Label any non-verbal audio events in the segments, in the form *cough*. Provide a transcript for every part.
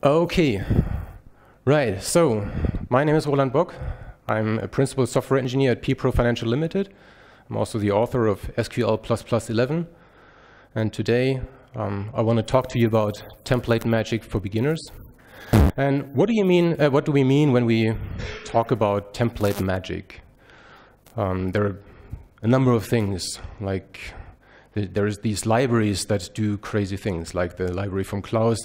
Okay, right. So, my name is Roland Bock. I'm a principal software engineer at PPro Financial Limited. I'm also the author of SQL++ 11. And today, um, I want to talk to you about template magic for beginners. And what do you mean? Uh, what do we mean when we talk about template magic? Um, there are a number of things, like there's these libraries that do crazy things, like the library from Klaus,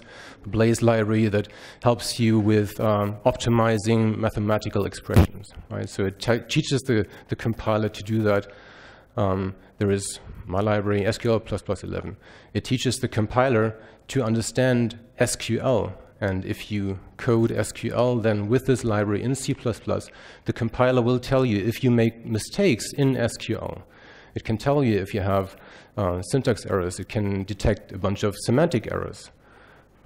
Blaze library that helps you with um, optimizing mathematical expressions. Right? So it teaches the, the compiler to do that. Um, there is my library, SQL++ 11. It teaches the compiler to understand SQL. And if you code SQL, then with this library in C++, the compiler will tell you if you make mistakes in SQL. It can tell you if you have uh, syntax errors. It can detect a bunch of semantic errors,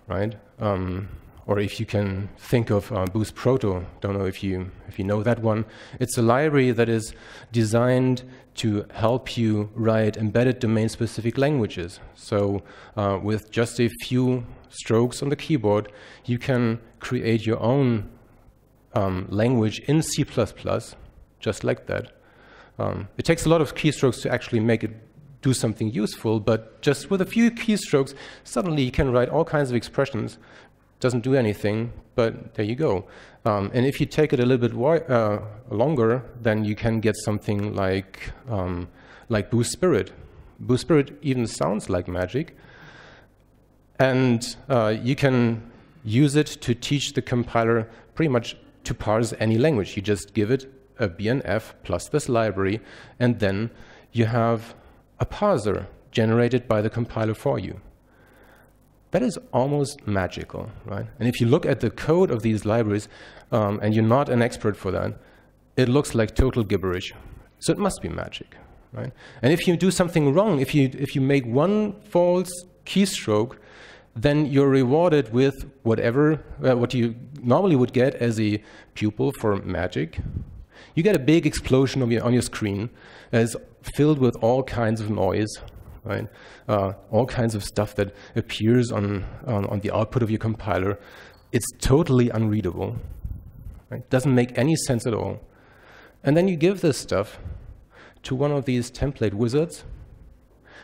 right? Um, or if you can think of uh, Boost Proto, don't know if you, if you know that one. It's a library that is designed to help you write embedded domain-specific languages. So uh, with just a few strokes on the keyboard, you can create your own um, language in C++, just like that. Um, it takes a lot of keystrokes to actually make it do something useful, but just with a few keystrokes, suddenly you can write all kinds of expressions. Doesn't do anything, but there you go. Um, and if you take it a little bit uh, longer, then you can get something like, um, like Boost Spirit. Boost Spirit even sounds like magic. And uh, you can use it to teach the compiler pretty much to parse any language. You just give it a BNF plus this library, and then you have a parser generated by the compiler for you. That is almost magical, right? And if you look at the code of these libraries, um, and you're not an expert for that, it looks like total gibberish. So it must be magic, right? And if you do something wrong, if you, if you make one false keystroke, then you're rewarded with whatever, uh, what you normally would get as a pupil for magic, you get a big explosion on your, on your screen is filled with all kinds of noise, right? Uh, all kinds of stuff that appears on, on, on, the output of your compiler. It's totally unreadable. Right? Doesn't make any sense at all. And then you give this stuff to one of these template wizards,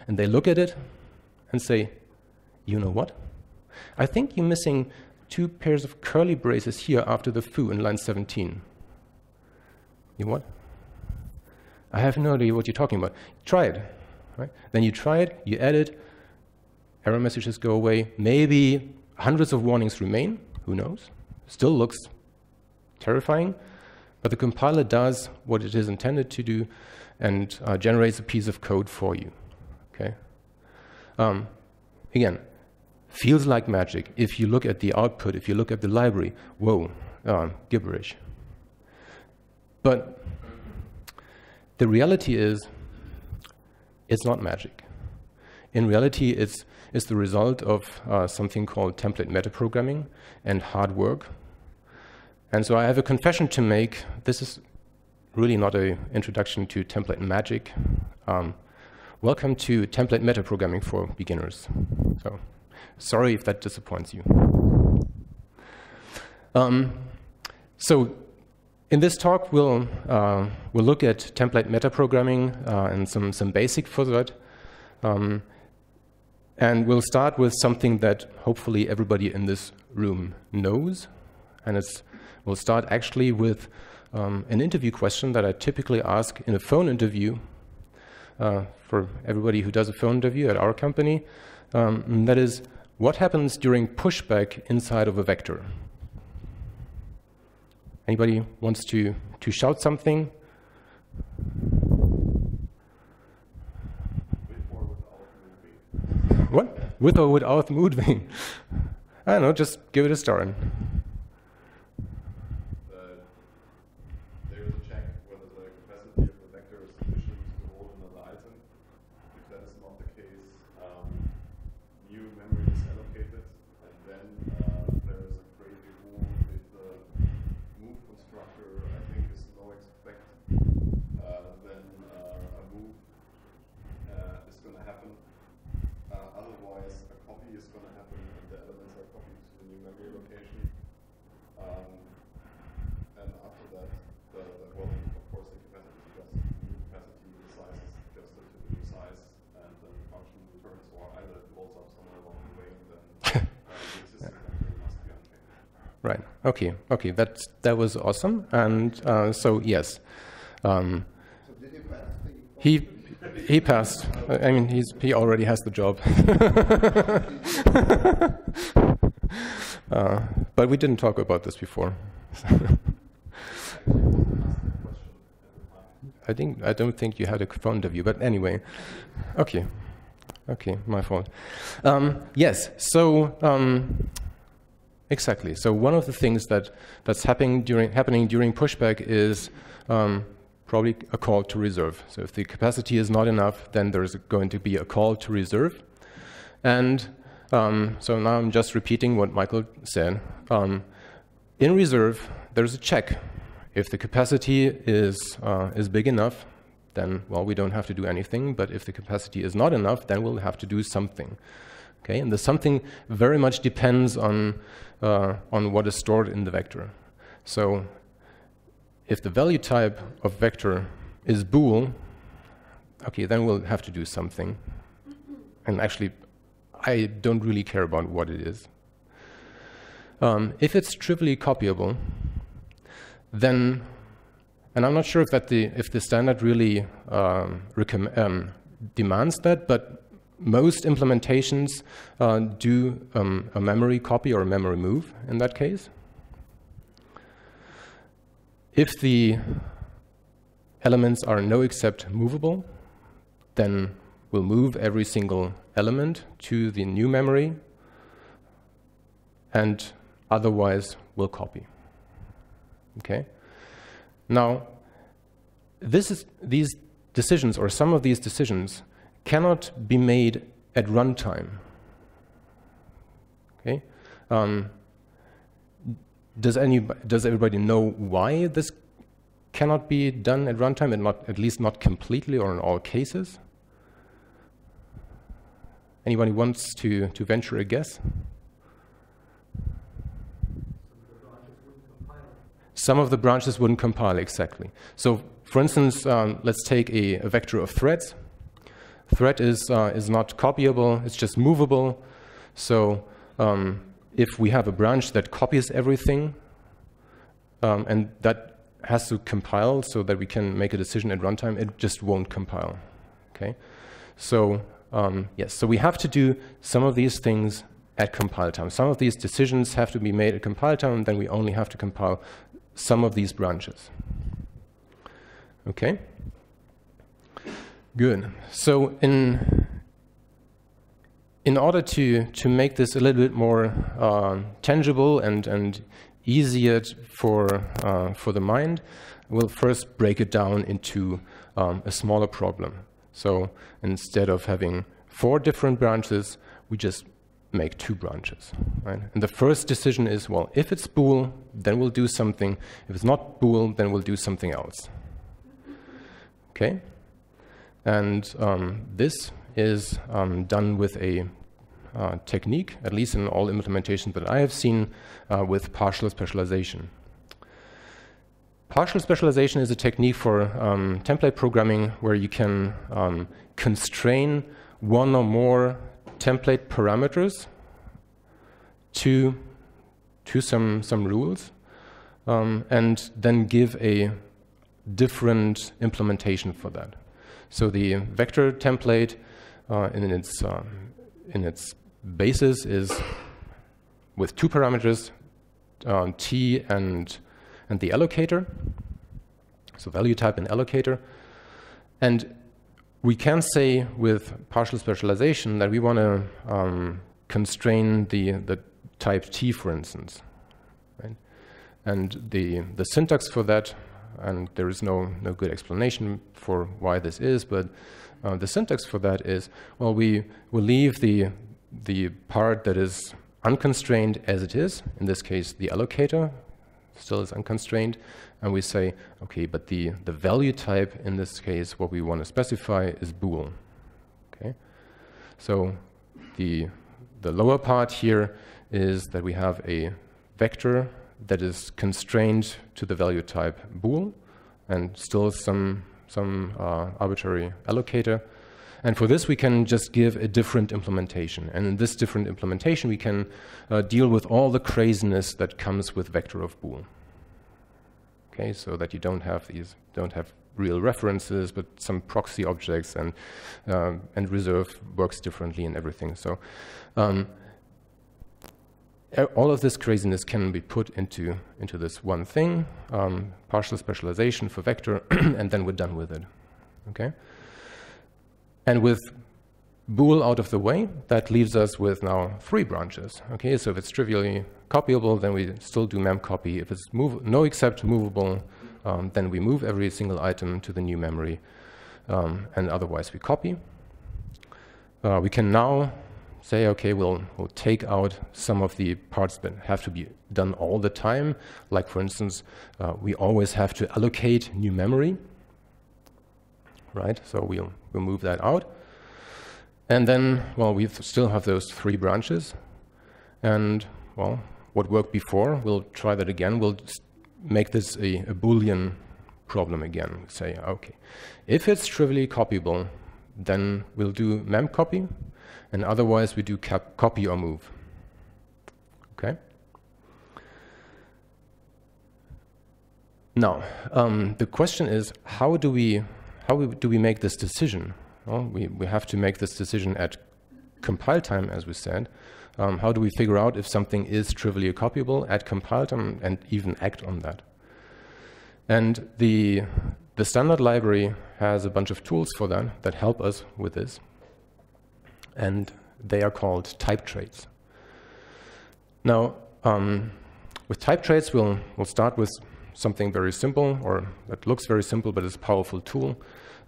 and they look at it and say, you know what? I think you're missing two pairs of curly braces here after the foo in line 17. You what? I have no idea what you're talking about. Try it. Right? Then you try it, you edit, error messages go away. Maybe hundreds of warnings remain. Who knows? Still looks terrifying. But the compiler does what it is intended to do and uh, generates a piece of code for you. Okay. Um, again, feels like magic. If you look at the output, if you look at the library, whoa, uh, gibberish. But the reality is, it's not magic. In reality, it's, it's the result of uh, something called template metaprogramming and hard work. And so I have a confession to make. This is really not an introduction to template magic. Um, welcome to template metaprogramming for beginners. So sorry if that disappoints you. Um, so in this talk, we'll, uh, we'll look at template metaprogramming uh, and some, some basic for that. Um, and we'll start with something that hopefully everybody in this room knows. And it's, we'll start actually with um, an interview question that I typically ask in a phone interview uh, for everybody who does a phone interview at our company. Um, that is, what happens during pushback inside of a vector? Anybody wants to, to shout something? What? With or without moving? *laughs* I don't know, just give it a start. otherwise a copy is going to happen and the elements are copied to the new memory location. Right. Okay. Okay. That that was awesome. And uh, so yes, um, he he passed. I mean, he's he already has the job. *laughs* uh, but we didn't talk about this before. *laughs* I think I don't think you had a phone interview, but anyway, okay, okay, my fault. Um, yes, so um, exactly. So one of the things that that's happening during happening during pushback is um, probably a call to reserve. So if the capacity is not enough, then there's going to be a call to reserve, and um, so now I'm just repeating what Michael said. Um, in reserve, there's a check if the capacity is, uh, is big enough, then, well, we don't have to do anything. But if the capacity is not enough, then we'll have to do something. Okay, and the something very much depends on, uh, on what is stored in the vector. So if the value type of vector is bool, okay, then we'll have to do something. And actually, I don't really care about what it is. Um, if it's trivially copyable, then, and I'm not sure if that the if the standard really um, um, demands that, but most implementations uh, do um, a memory copy or a memory move in that case. If the elements are noexcept movable, then we'll move every single element to the new memory and otherwise we'll copy. Okay. Now, this is, these decisions, or some of these decisions, cannot be made at runtime. Okay. Um, does any does everybody know why this cannot be done at runtime, and not at least not completely or in all cases? Anybody wants to to venture a guess? some of the branches wouldn't compile exactly. So for instance, um, let's take a, a, vector of threads. Thread is, uh, is not copyable, it's just movable. So um, if we have a branch that copies everything, um, and that has to compile so that we can make a decision at runtime, it just won't compile. Okay, So um, yes, so we have to do some of these things at compile time. Some of these decisions have to be made at compile time, and then we only have to compile some of these branches. Okay? Good. So in in order to to make this a little bit more uh, tangible and and easier for uh, for the mind, we'll first break it down into um, a smaller problem. So instead of having four different branches, we just make two branches. Right? And the first decision is, well, if it's bool, then we'll do something. If it's not bool, then we'll do something else. Okay? And um, this is um, done with a uh, technique, at least in all implementations that I have seen, uh, with partial specialization. Partial specialization is a technique for um, template programming where you can um, constrain one or more template parameters to, to some, some rules um, and then give a different implementation for that. So the vector template uh, in, its, uh, in its basis is with two parameters, uh, t and, and the allocator, so value type and allocator. And we can say with partial specialization that we want to um, constrain the, the type T, for instance. Right? And the, the syntax for that, and there is no, no good explanation for why this is, but uh, the syntax for that is, well, we will leave the, the part that is unconstrained as it is, in this case, the allocator still is unconstrained, and we say, okay, but the, the value type in this case, what we want to specify is bool. Okay, so the the lower part here is that we have a vector that is constrained to the value type bool, and still some some uh, arbitrary allocator, And for this, we can just give a different implementation. And in this different implementation, we can uh, deal with all the craziness that comes with vector of bool. Okay, so that you don't have these, don't have real references, but some proxy objects and uh, and reserve works differently and everything. So um, all of this craziness can be put into into this one thing, um, partial specialization for vector, *clears throat* and then we're done with it. Okay. And with bool out of the way, that leaves us with now three branches. Okay, so if it's trivially copyable, then we still do mem copy. If it's move, noexcept movable, um, then we move every single item to the new memory, um, and otherwise we copy. Uh, we can now say, okay, we'll, we'll take out some of the parts that have to be done all the time. Like, for instance, uh, we always have to allocate new memory right? So we'll, we'll move that out. And then, well, we still have those three branches. And, well, what worked before, we'll try that again. We'll make this a, a Boolean problem again. say, okay, if it's trivially copyable, then we'll do memcopy, and otherwise we do copy or move. Okay? Now, um, the question is, how do we how do we make this decision? Well, we, we have to make this decision at compile time, as we said. Um, how do we figure out if something is trivially copyable at compile time and even act on that? And the, the standard library has a bunch of tools for that that help us with this. And they are called type traits. Now, um, with type traits, we'll, we'll start with something very simple, or that looks very simple, but it's a powerful tool.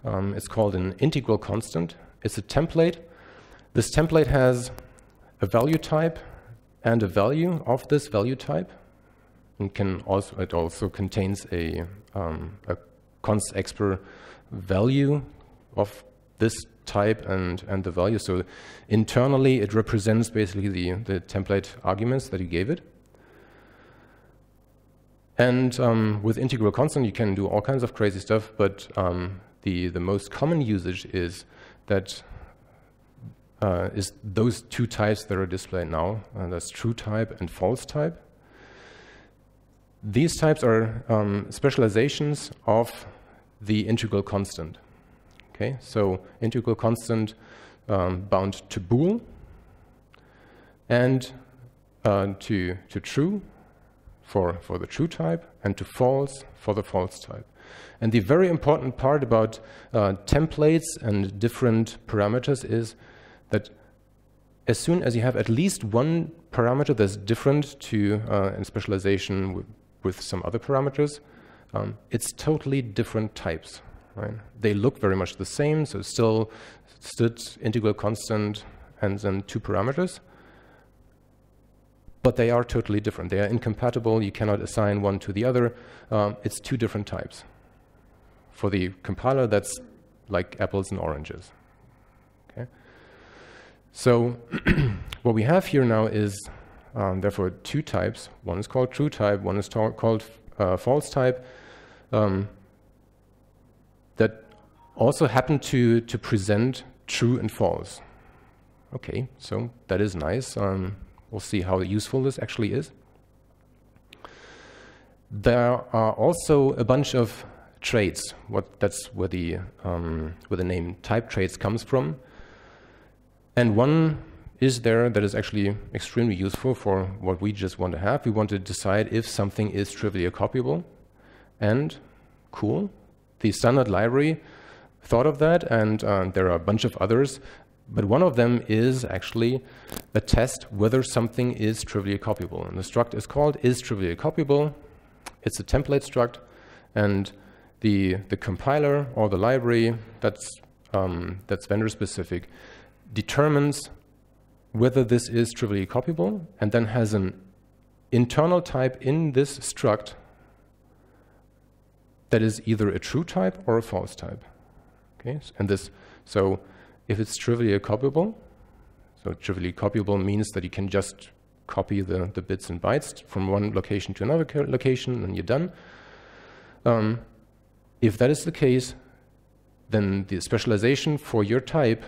Um, it's called an integral constant. It's a template. This template has a value type and a value of this value type. And can also, it also contains a, um, a constexpr value of this type and, and the value. So internally, it represents basically the, the template arguments that you gave it. And um, with integral constant, you can do all kinds of crazy stuff, but um, the, the most common usage is that uh, is those two types that are displayed now. That's true type and false type. These types are um, specializations of the integral constant. Okay, so integral constant um, bound to bool and uh, to, to true for, for the true type and to false for the false type. And the very important part about uh, templates and different parameters is that as soon as you have at least one parameter that's different to uh, in specialization with some other parameters, um, it's totally different types. Right? They look very much the same, so still std integral constant and then two parameters but they are totally different. They are incompatible. You cannot assign one to the other. Um, it's two different types. For the compiler, that's like apples and oranges. Okay. So *clears throat* what we have here now is um, therefore two types. One is called true type. One is called uh, false type. Um, that also happen to to present true and false. Okay, so that is nice. Um, We'll see how useful this actually is. There are also a bunch of traits. What, that's where the, um, where the name type traits comes from. And one is there that is actually extremely useful for what we just want to have. We want to decide if something is trivially copyable. And cool, the standard library thought of that, and uh, there are a bunch of others but one of them is actually a test whether something is trivially copyable. And the struct is called is trivially copyable. It's a template struct, and the the compiler or the library that's um, that's vendor specific determines whether this is trivially copyable, and then has an internal type in this struct that is either a true type or a false type. Okay, and this so if it's trivially copyable, so trivially copyable means that you can just copy the, the bits and bytes from one location to another location and you're done. Um, if that is the case, then the specialization for your type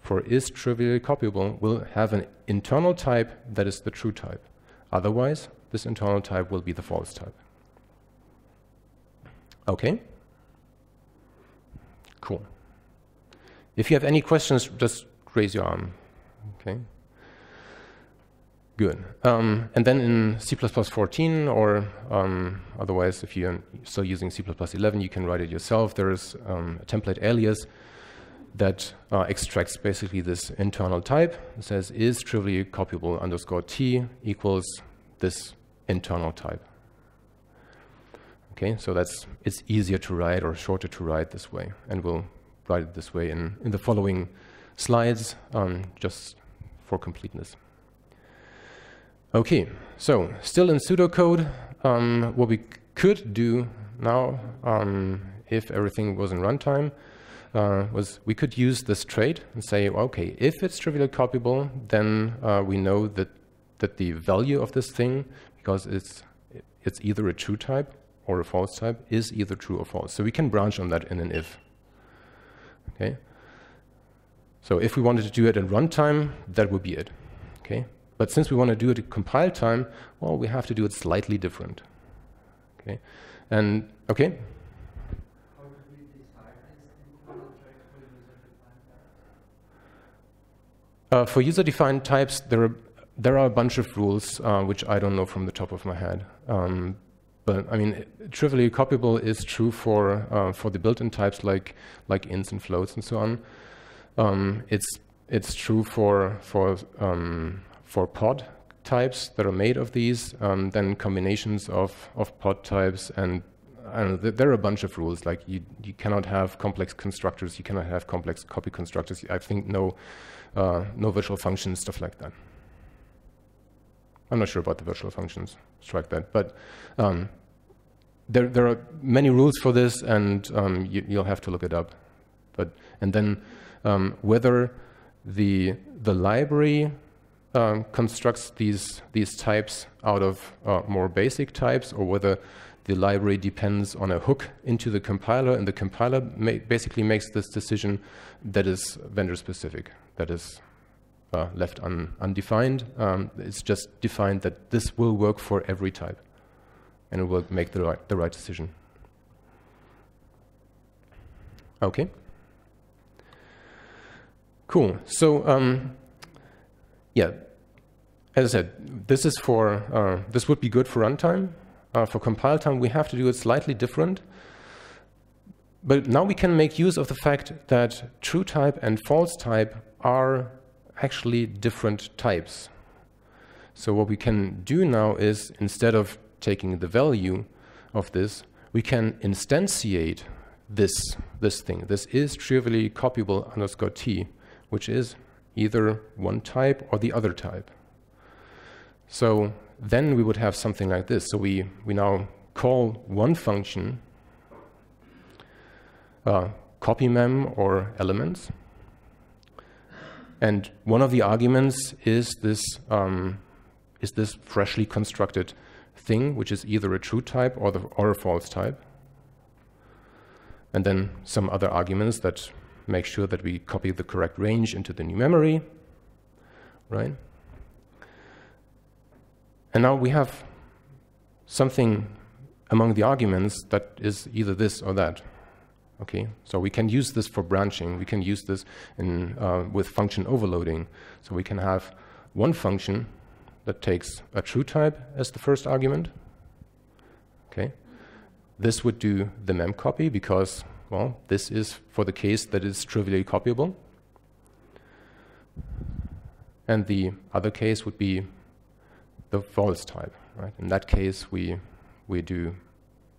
for is trivially copyable will have an internal type that is the true type. Otherwise, this internal type will be the false type. Okay? Cool. If you have any questions, just raise your arm. Okay? Good. Um, and then in C++ 14, or um, otherwise, if you're still using C++ 11, you can write it yourself. There is um, a template alias that uh, extracts basically this internal type. It says is trivially copyable underscore t equals this internal type. Okay, so that's it's easier to write or shorter to write this way, and we'll write it this way in, in the following slides, um, just for completeness. Okay, so still in pseudocode, um, what we could do now, um, if everything was in runtime, uh, was we could use this trait and say, okay, if it's trivially copyable, then uh, we know that that the value of this thing, because it's it's either a true type or a false type, is either true or false. So we can branch on that in an if. Okay. So if we wanted to do it in runtime, that would be it. Okay. But since we want to do it at compile time, well, we have to do it slightly different. Okay. And okay. Uh, for user-defined types, there are there are a bunch of rules uh, which I don't know from the top of my head. Um, but I mean, trivially copyable is true for uh, for the built-in types like like ints and floats and so on. Um, it's it's true for for um, for pod types that are made of these. Um, then combinations of of pod types and know, there are a bunch of rules. Like you you cannot have complex constructors. You cannot have complex copy constructors. I think no uh, no virtual functions, stuff like that. I'm not sure about the virtual functions, strike that. But um, there, there are many rules for this, and um, you, will have to look it up. But and then um, whether the the library um, constructs these these types out of uh, more basic types, or whether the library depends on a hook into the compiler, and the compiler ma basically makes this decision that is vendor specific that is uh, left un undefined. Um, it's just defined that this will work for every type, and it will make the right, the right decision. Okay. Cool. So, um, yeah, as I said, this is for uh, this would be good for runtime. Uh, for compile time, we have to do it slightly different. But now we can make use of the fact that true type and false type are actually different types. So what we can do now is instead of taking the value of this, we can instantiate this, this thing. This is trivially copyable underscore t, which is either one type or the other type. So then we would have something like this. So we, we now call one function uh, copy mem or elements. And one of the arguments is this, um, is this freshly constructed thing, which is either a true type or, the, or a false type. And then some other arguments that make sure that we copy the correct range into the new memory, right? And now we have something among the arguments that is either this or that. Okay, so we can use this for branching. We can use this in, uh, with function overloading. So we can have one function that takes a true type as the first argument. Okay, this would do the mem copy because, well, this is for the case that is trivially copyable. And the other case would be the false type. Right? In that case, we we do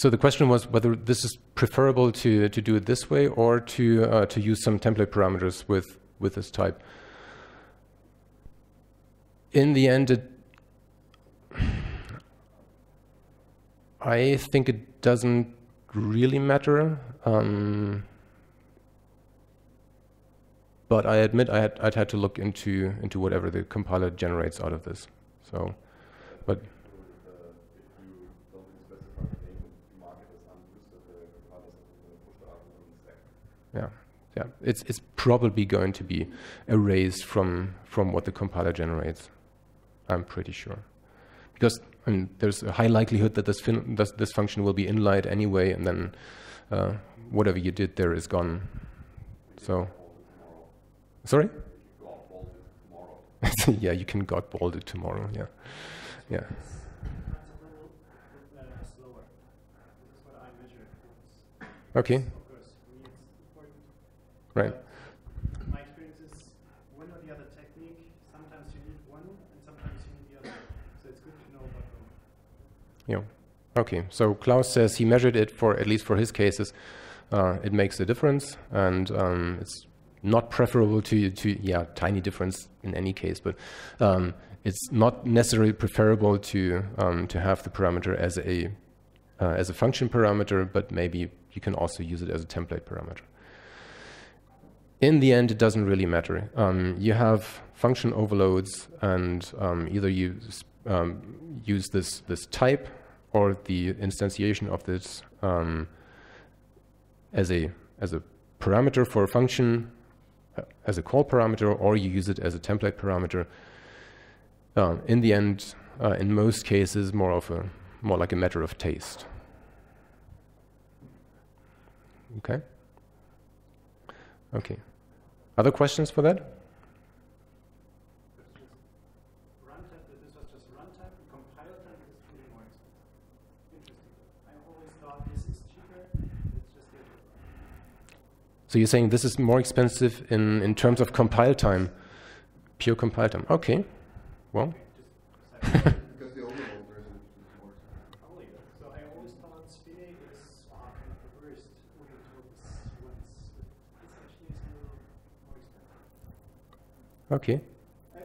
So the question was whether this is preferable to, to do it this way or to, uh, to use some template parameters with, with this type. In the end, it, I think it doesn't really matter. Um, but I admit I had, I'd had to look into, into whatever the compiler generates out of this. So, but. Yeah, yeah. It's it's probably going to be erased from from what the compiler generates. I'm pretty sure, because I mean, there's a high likelihood that this fin this, this function will be inlined anyway, and then uh, whatever you did there is gone. So, sorry. *laughs* yeah, you can Godbolt it tomorrow. Yeah, yeah. Okay. Right. My experience is one or the other technique. Sometimes you need one, and sometimes you need the other. So it's good to know about both. Yeah. Okay. So Klaus says he measured it for at least for his cases. Uh, it makes a difference, and um, it's not preferable to to yeah tiny difference in any case, but um, it's not necessarily preferable to um, to have the parameter as a uh, as a function parameter, but maybe you can also use it as a template parameter in the end, it doesn't really matter. Um, you have function overloads, and um, either you um, use this this type or the instantiation of this um, as a as a parameter for a function, uh, as a call parameter, or you use it as a template parameter. Uh, in the end, uh, in most cases, more of a more like a matter of taste. Okay. Okay. Other questions for that? So you're saying this is more expensive in, in terms of compile time, pure compile time. Okay, well. *laughs* Okay, because the overall version is more Probably. So I always thought Spinning is uh, kind of the worst moving towards ones. This actually is a little more expensive. Okay.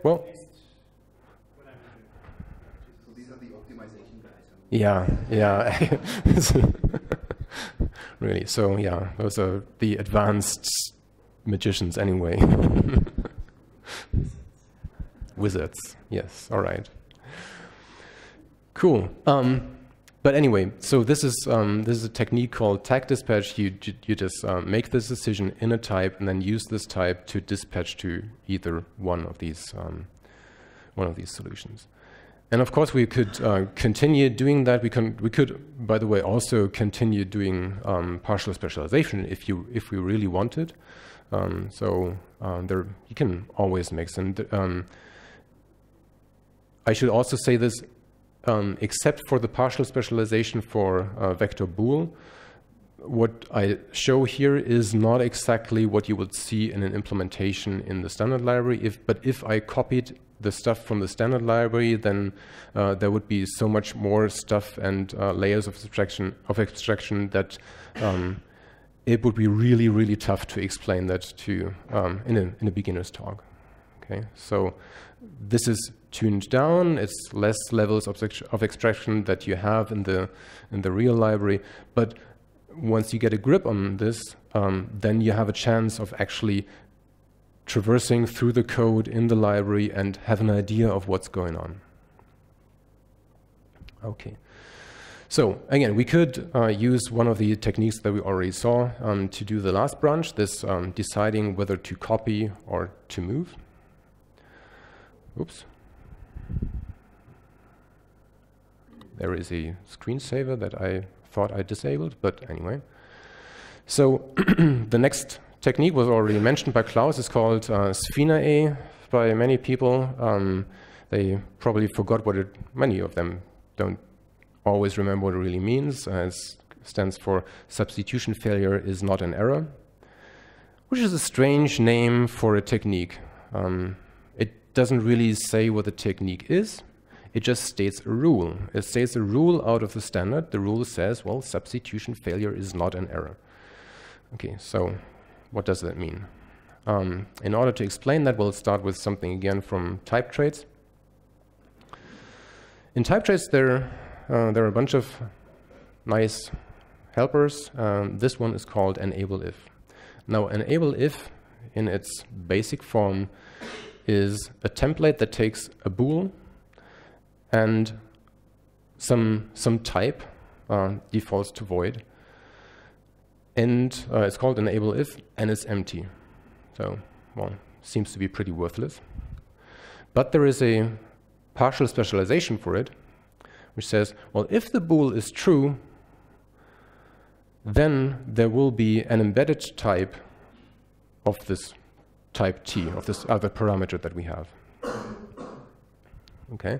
Well. Yeah, yeah. *laughs* really. So yeah, those are the advanced magicians anyway. *laughs* Wizards. Yes. All right. Cool. Um, but anyway, so this is um, this is a technique called tag dispatch. You you just um, make this decision in a type and then use this type to dispatch to either one of these um, one of these solutions. And of course, we could uh, continue doing that. We can we could, by the way, also continue doing um, partial specialization if you if we really wanted. Um, so uh, there you can always make some. Um, I should also say this um, except for the partial specialization for uh, vector bool, what I show here is not exactly what you would see in an implementation in the standard library. If, but if I copied the stuff from the standard library, then uh, there would be so much more stuff and uh, layers of abstraction, of abstraction that um, it would be really, really tough to explain that to um, in, a, in a beginner's talk. Okay, so this is tuned down. It's less levels of, of extraction that you have in the in the real library. But once you get a grip on this, um, then you have a chance of actually traversing through the code in the library and have an idea of what's going on. Okay. So again, we could uh, use one of the techniques that we already saw um, to do the last branch, this um, deciding whether to copy or to move. Oops. There is a screensaver that I thought I disabled, but anyway. So *clears throat* the next technique was already mentioned by Klaus. It's called uh, SFINAE by many people. Um, they probably forgot what it, many of them don't always remember what it really means. Uh, it stands for substitution failure is not an error, which is a strange name for a technique. Um, doesn't really say what the technique is. It just states a rule. It states a rule out of the standard. The rule says, well, substitution failure is not an error. Okay, so what does that mean? Um, in order to explain that, we'll start with something again from type traits. In type traits, there, uh, there are a bunch of nice helpers. Um, this one is called enable if. Now, enable if in its basic form is a template that takes a bool and some, some type uh, defaults to void. And uh, it's called enable if and it's empty. So, well, seems to be pretty worthless. But there is a partial specialization for it, which says, well, if the bool is true, then there will be an embedded type of this type t, of this other parameter that we have. Okay?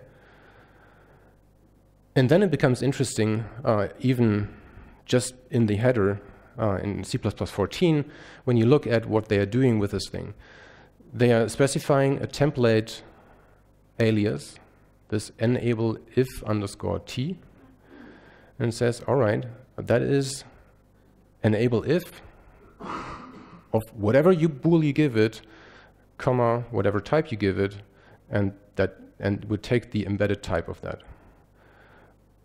And then it becomes interesting, uh, even just in the header uh, in C++ 14, when you look at what they are doing with this thing. They are specifying a template alias, this enable if underscore t, and says, all right, that is enable if of whatever you bool you give it, comma, whatever type you give it, and that and would take the embedded type of that.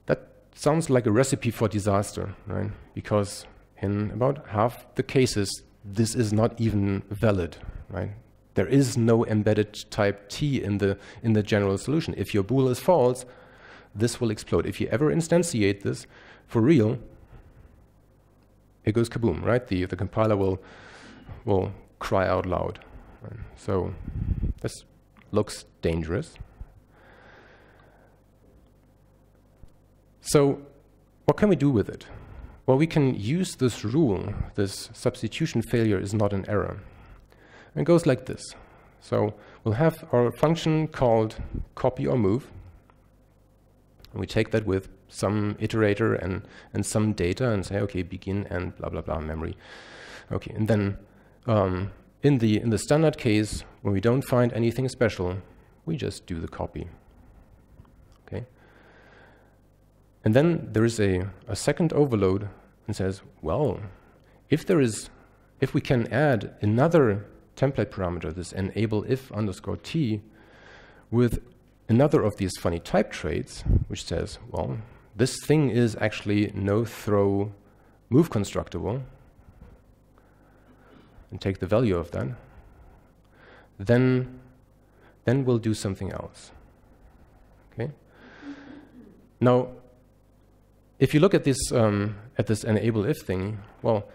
That sounds like a recipe for disaster, right? Because in about half the cases, this is not even valid, right? There is no embedded type T in the, in the general solution. If your bool is false, this will explode. If you ever instantiate this for real, it goes kaboom, right? The, the compiler will, will cry out loud. So this looks dangerous. So what can we do with it? Well, we can use this rule, this substitution failure is not an error. And it goes like this. So we'll have our function called copy or move. And we take that with some iterator and, and some data and say, okay, begin and blah, blah, blah, memory. Okay, and then um, in, the, in the standard case, when we don't find anything special, we just do the copy. Okay. And then there is a, a second overload and says, well, if there is, if we can add another template parameter, this enable if underscore t, with another of these funny type traits, which says, well, this thing is actually no throw move constructible, and take the value of that, then, then we'll do something else. Okay? Now, if you look at this, um, at this enable if thing, well,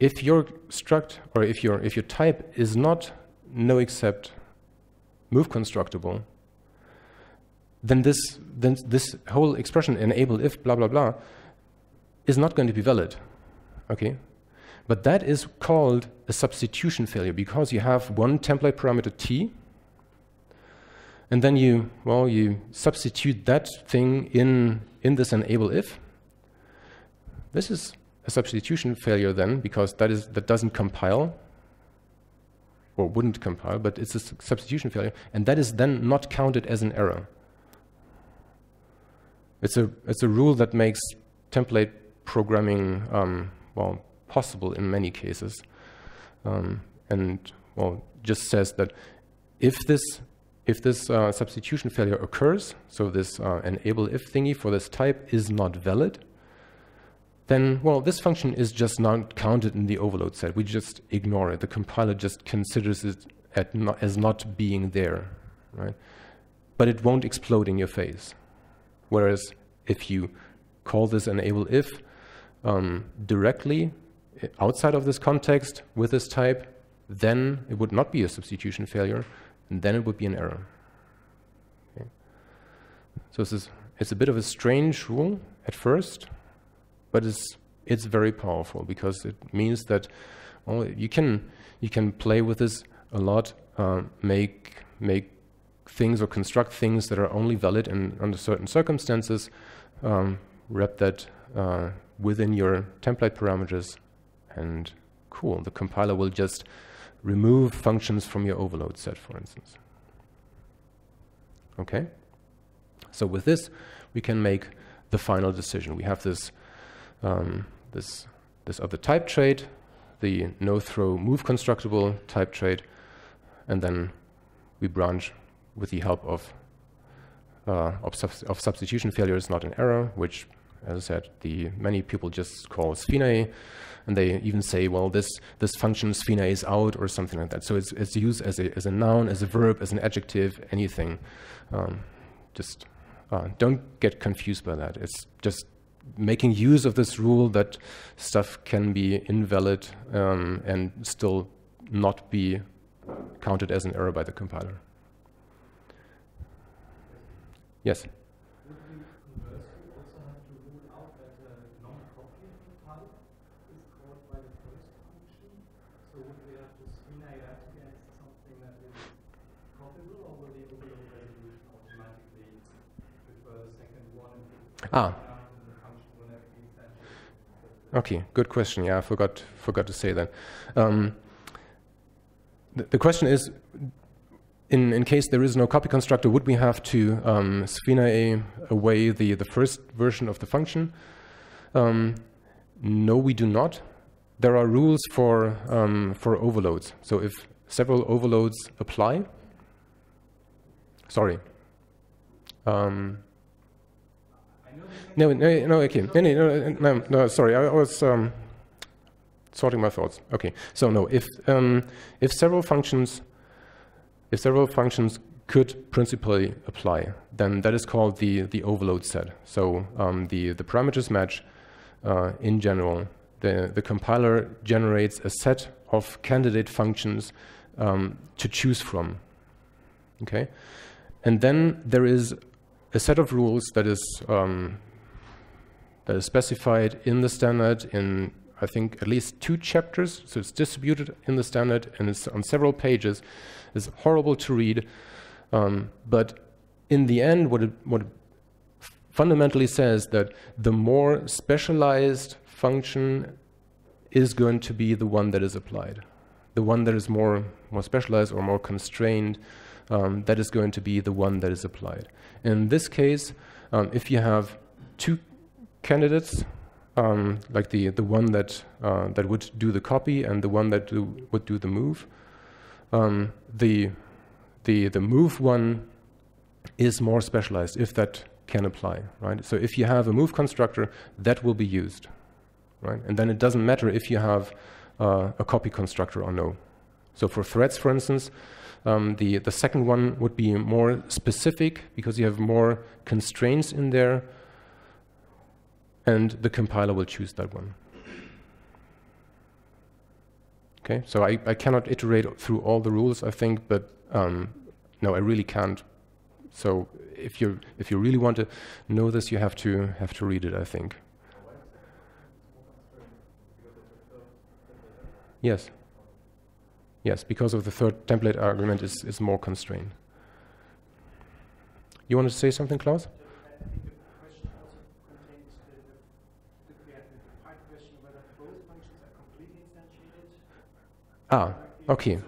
if your struct or if your if your type is not noexcept move constructible, then this then this whole expression enable if blah blah blah is not going to be valid. Okay? But that is called a substitution failure because you have one template parameter t and then you well you substitute that thing in in this enable if. This is a substitution failure then because that is that doesn't compile or wouldn't compile, but it's a substitution failure, and that is then not counted as an error. It's a it's a rule that makes template programming um, well possible in many cases, um, and well just says that if this if this uh, substitution failure occurs, so this uh, enable if thingy for this type is not valid, then, well, this function is just not counted in the overload set. We just ignore it. The compiler just considers it not, as not being there, right? But it won't explode in your face. Whereas if you call this enable if um, directly outside of this context with this type, then it would not be a substitution failure, and then it would be an error. Okay. So this is, it's a bit of a strange rule at first, but it's, it's very powerful because it means that well, you, can, you can play with this a lot, uh, make, make things or construct things that are only valid in, under certain circumstances, um, wrap that uh, within your template parameters, and cool, the compiler will just remove functions from your overload set, for instance. Okay? So with this, we can make the final decision. We have this, um, this, this other type trait, the no-throw move constructible type trait, and then we branch with the help of, uh, of, subs of substitution not an error, which, as I said, the many people just call SFINAE, and they even say, well, this, this function SFINAE is out or something like that. So it's, it's used as a, as a noun, as a verb, as an adjective, anything. Um, just uh, don't get confused by that. It's just making use of this rule that stuff can be invalid um, and still not be counted as an error by the compiler. Yes? Would we conversely also have to rule out that a non-copy type is called by the first function? So would we have to spinate that against something that is copyable, or will the overload resolution automatically prefer the second one and put Ah. down and the function will never be instantiated? Okay, good question. Yeah, I forgot forgot to say that. Um, the, the question is, in, in case there is no copy constructor, would we have to um, SFINAE away the, the first version of the function? Um, no, we do not. There are rules for, um, for overloads. So if several overloads apply, sorry. Um, no, no, no, okay. No, no, no, no, sorry. I, I was um, sorting my thoughts. Okay. So no, if um, if several functions, if several functions could principally apply, then that is called the the overload set. So um, the the parameters match uh, in general. The the compiler generates a set of candidate functions um, to choose from. Okay, and then there is a set of rules that is um, that is specified in the standard in I think at least two chapters. So it's distributed in the standard and it's on several pages. It's horrible to read, um, but in the end, what it, what it fundamentally says that the more specialized function is going to be the one that is applied. The one that is more more specialized or more constrained, um, that is going to be the one that is applied. In this case, um, if you have two candidates, um, like the, the one that, uh, that would do the copy and the one that do, would do the move, um, the, the, the move one is more specialized if that can apply, right? So if you have a move constructor, that will be used, right? And then it doesn't matter if you have uh, a copy constructor or no. So for threads, for instance, um, the, the second one would be more specific because you have more constraints in there, and the compiler will choose that one. Okay, so I, I cannot iterate through all the rules, I think, but um, no, I really can't. So if you if you really want to know this, you have to have to read it, I think. Yes. Yes, because of the third template argument is, is more constrained. You want to say something, Klaus? The question also contains the, the, the, yeah, the part question whether both functions are completely instantiated. Ah, okay.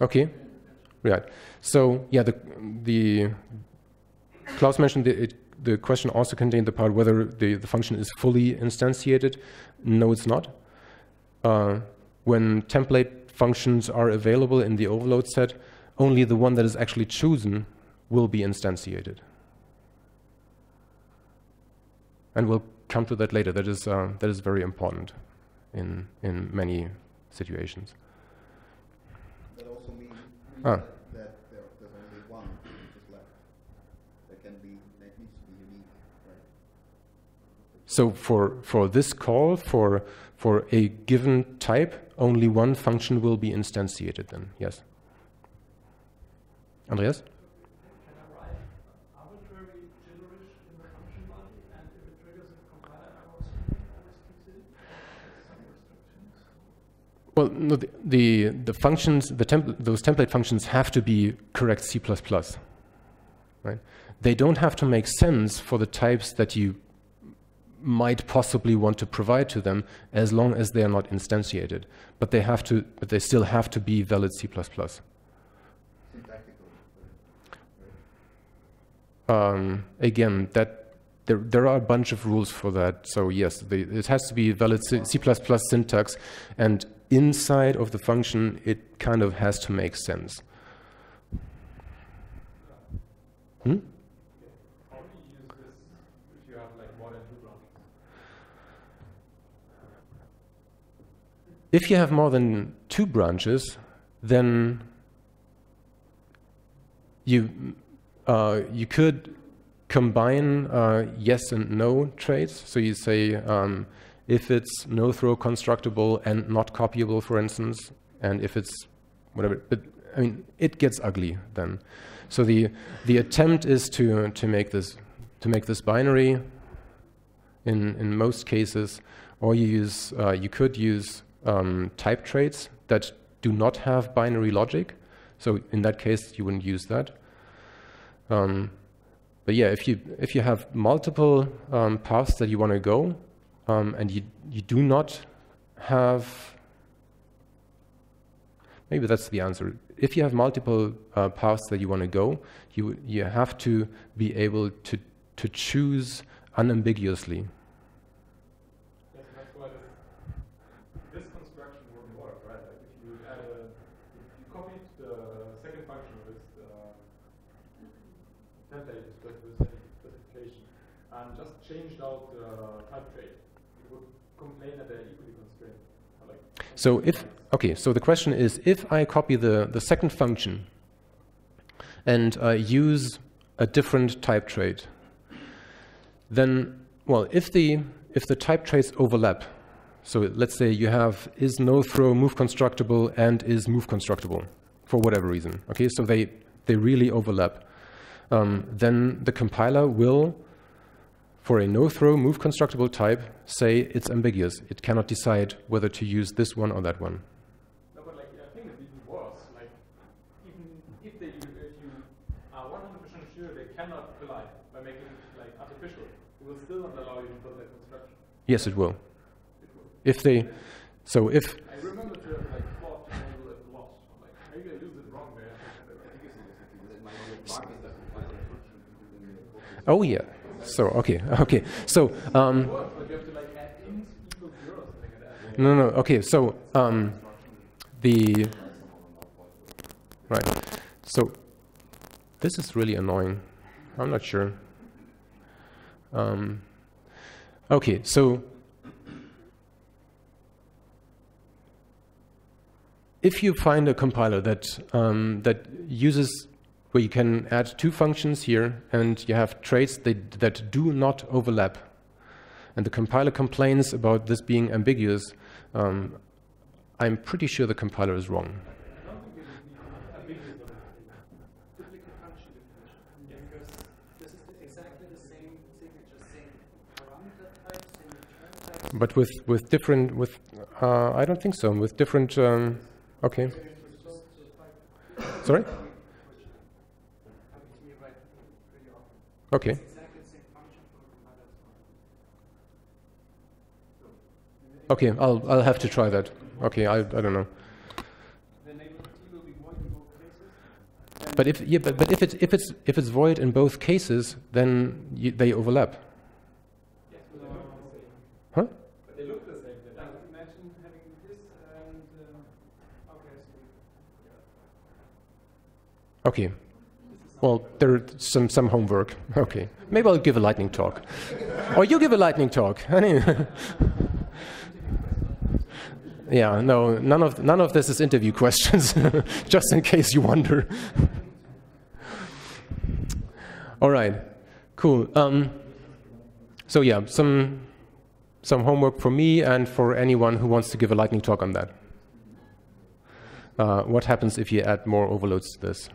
Okay. Right. So yeah, the the Klaus mentioned the, it, the question also contained the part whether the, the function is fully instantiated. No, it's not. Uh, when template functions are available in the overload set, only the one that is actually chosen will be instantiated. And we'll come to that later. That is, uh, that is very important in, in many situations. That also means Ah. that there, there's only one which is left. That can be, that needs to be unique, right? So for, for this call, for, for a given type, only one function will be instantiated then, yes. Andreas? Well, no, the, the, the functions, the temp- those template functions have to be correct C++, right? They don't have to make sense for the types that you might possibly want to provide to them as long as they are not instantiated. But they have to, but they still have to be valid C++. Um, again, that there, there are a bunch of rules for that. So yes, the, it has to be valid C++ syntax, and inside of the function, it kind of has to make sense. Hmm? How do you use this if you have like more than two branches? If you have more than two branches, then you uh, you could combine uh, yes and no traits. So you say um, if it's no throw constructible and not copyable, for instance, and if it's whatever. But I mean, it gets ugly then. So the the attempt is to to make this to make this binary. In in most cases, or you use uh, you could use um, type traits that do not have binary logic. So in that case, you wouldn't use that. Um, but yeah, if you if you have multiple um, paths that you want to go, um, and you you do not have maybe that's the answer. If you have multiple uh, paths that you want to go, you you have to be able to to choose unambiguously. Yes, that's why this, this construction wouldn't work, right? Like if you add a, if you copied the second function with uh, template specification and just changed out the type trait, you would complain that they're equally constrained. Or Like So if okay, so the question is, if I copy the the second function and use a different type trait, then well, if the if the type traits overlap, so let's say you have is no throw move constructible and is move constructible for whatever reason. Okay, so they they really overlap. Um, then the compiler will, for a no throw move constructible type, say it's ambiguous. It cannot decide whether to use this one or that one. No, but like I think it's even worse. Like even if they if you are 100% sure they cannot collide by making it like artificial, it will still not allow you to build that construction. Yes, it will. It will. If they, so if I remember to have like thought to handle it a lot. I'm like maybe I used it wrong there. oh yeah, so okay, *laughs* okay, so um, no, no, okay, so um, the right, so this is really annoying. I'm not sure. Um, okay, so if you find a compiler that um, that uses where you can add two functions here and you have traits that, that do not overlap, and the compiler complains about this being ambiguous, um, I'm pretty sure the compiler is wrong. But with, with different, with, uh, I don't think so, with different, um, okay, sorry? Happens to me right pretty often. Okay, It's exactly the same function for the compiler as well. okay, I'll, I'll have to try that. Okay, I, I don't know. The neighborhood T will be void in both cases. But if, yeah, but, but if it's, if it's, if it's void in both cases, then you, they overlap. Yes, but they look the same. Huh? But they look the same. They're imagine having this and, uh, okay, Okay. Well, there's some, some homework. Okay. Maybe I'll give a lightning talk. or you give a lightning talk. *laughs* Anyway. yeah, no, none of, none of this is interview questions, *laughs* just in case you wonder. All right, cool. Um, so yeah, some, some homework for me and for anyone who wants to give a lightning talk on that. Uh, what happens if you add more overloads to this?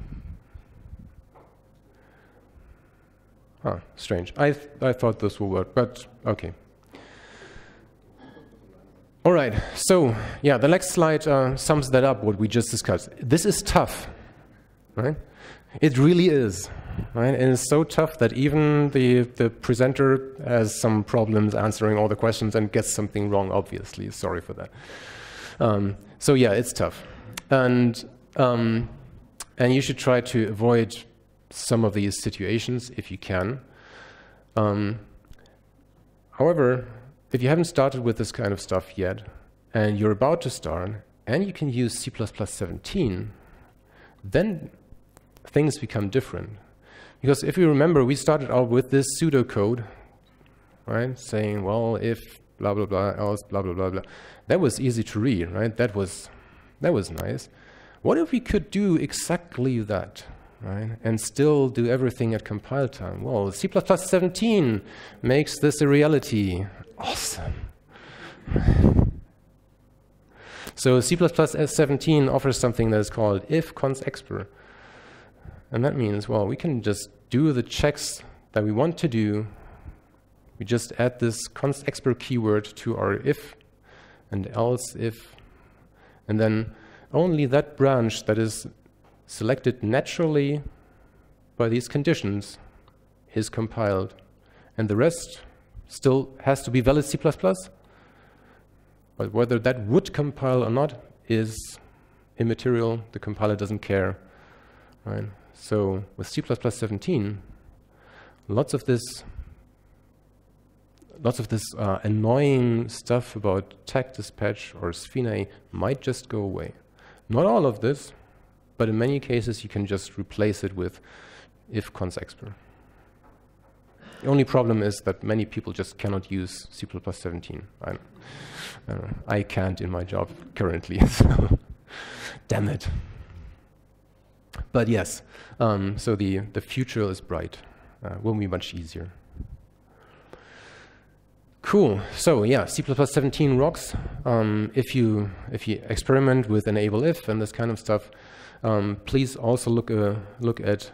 Huh, strange. I, th- I thought this would work, but okay. All right, so yeah, the next slide uh, sums that up, what we just discussed. This is tough, right? It really is, right? And it's so tough that even the, the presenter has some problems answering all the questions and gets something wrong, obviously. Sorry for that. Um, so yeah, it's tough. And, um, and you should try to avoid some of these situations if you can. Um, however, if you haven't started with this kind of stuff yet, and you're about to start, and you can use C++ 17, then things become different. Because if you remember, we started out with this pseudocode, right? Saying, well, if blah, blah, blah, else, blah, blah, blah, blah. That was easy to read, right? That was, that was nice. What if we could do exactly that, right? And still do everything at compile time? Well, C++17 makes this a reality. Awesome. so C++ 17 offers something that is called if constexpr. And that means, well, we can just do the checks that we want to do. We just add this const keyword to our if and else if, and then only that branch that is selected naturally by these conditions is compiled. And the rest still has to be valid C++. But whether that would compile or not is immaterial. The compiler doesn't care. Right? So with C++17, lots of this lots of this uh, annoying stuff about tag dispatch or SFINAE might just go away. Not all of this, but in many cases you can just replace it with if constexpr. The only problem is that many people just cannot use C++17. I, uh, I can't in my job currently, *laughs* so damn it. But yes, um, so the, the future is bright. Uh, will be much easier. Cool. So yeah, C++17 rocks. Um, if you if you experiment with enable if and this kind of stuff, um, please also look uh, look at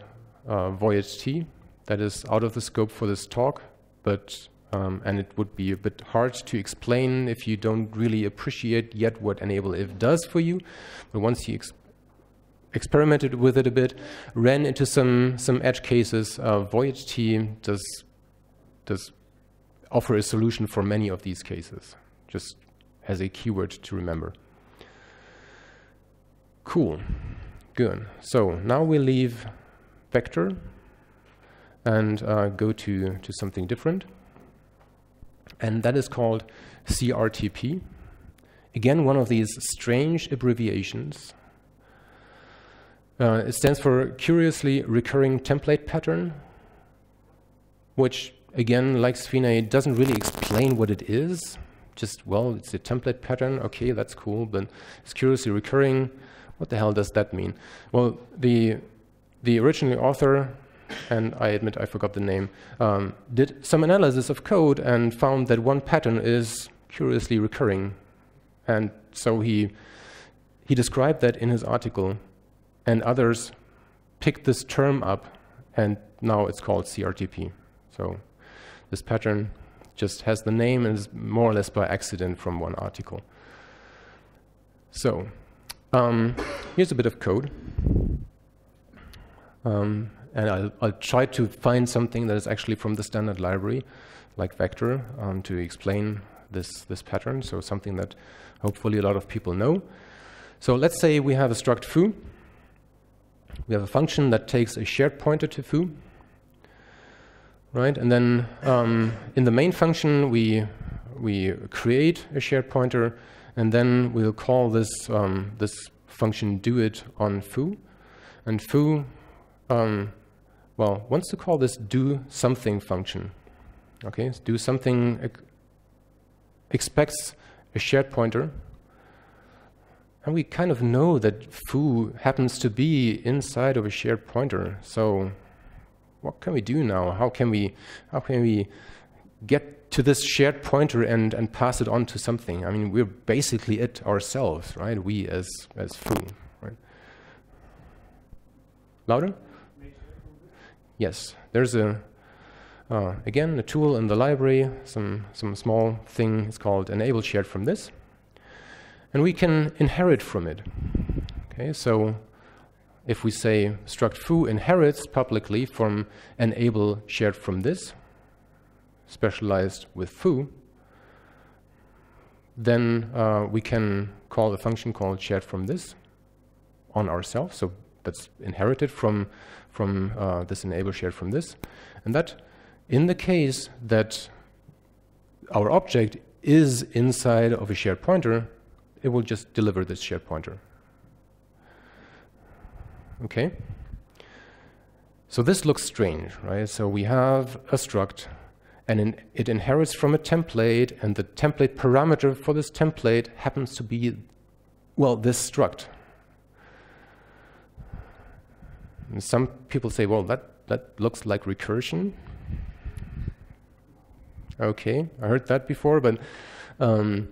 uh, void_t. That is out of the scope for this talk, but um, and it would be a bit hard to explain if you don't really appreciate yet what enable if does for you. But once you ex experimented with it a bit, ran into some some edge cases, uh, void_t does does offer a solution for many of these cases, just as a keyword to remember. Cool, good. So now we leave vector and uh, go to, to something different. And that is called CRTP. Again, one of these strange abbreviations. Uh, it stands for Curiously Recurring Template Pattern, which again, like it doesn't really explain what it is. Just, well, it's a template pattern. Okay, that's cool, but it's curiously recurring. What the hell does that mean? Well, the, the original author, and I admit I forgot the name, um, did some analysis of code and found that one pattern is curiously recurring. And so he, he described that in his article, and others picked this term up, and now it's called CRTP. So this pattern just has the name and is more or less by accident from one article. So um, here's a bit of code. Um, and I'll, I'll, try to find something that is actually from the standard library, like vector, um, to explain this, this pattern, so something that hopefully a lot of people know. So let's say we have a struct foo. We have a function that takes a shared pointer to foo, right? And then um, in the main function, we, we create a shared pointer, and then we'll call this, um, this function do it on foo. And foo, um, well, wants to call this do something function. Okay, so do something ex expects a shared pointer. And we kind of know that foo happens to be inside of a shared pointer. So what can we do now? How can we, how can we get to this shared pointer and, and pass it on to something? I mean, we're basically it ourselves, right? We as, as foo, right? Louder? Yes, there's a, uh, again, a tool in the library, some, some small thing, it's called enable shared from this. And we can inherit from it. Okay, so if we say struct foo inherits publicly from enable shared from this, specialized with foo, then uh, we can call a function called shared from this on ourselves. So that's inherited from from uh, this enable shared from this, and that in the case that our object is inside of a shared pointer, it will just deliver this shared pointer. Okay. So this looks strange, right? So we have a struct and it inherits from a template and the template parameter for this template happens to be, well, this struct. And some people say, well, that, that looks like recursion. Okay, I heard that before, but um,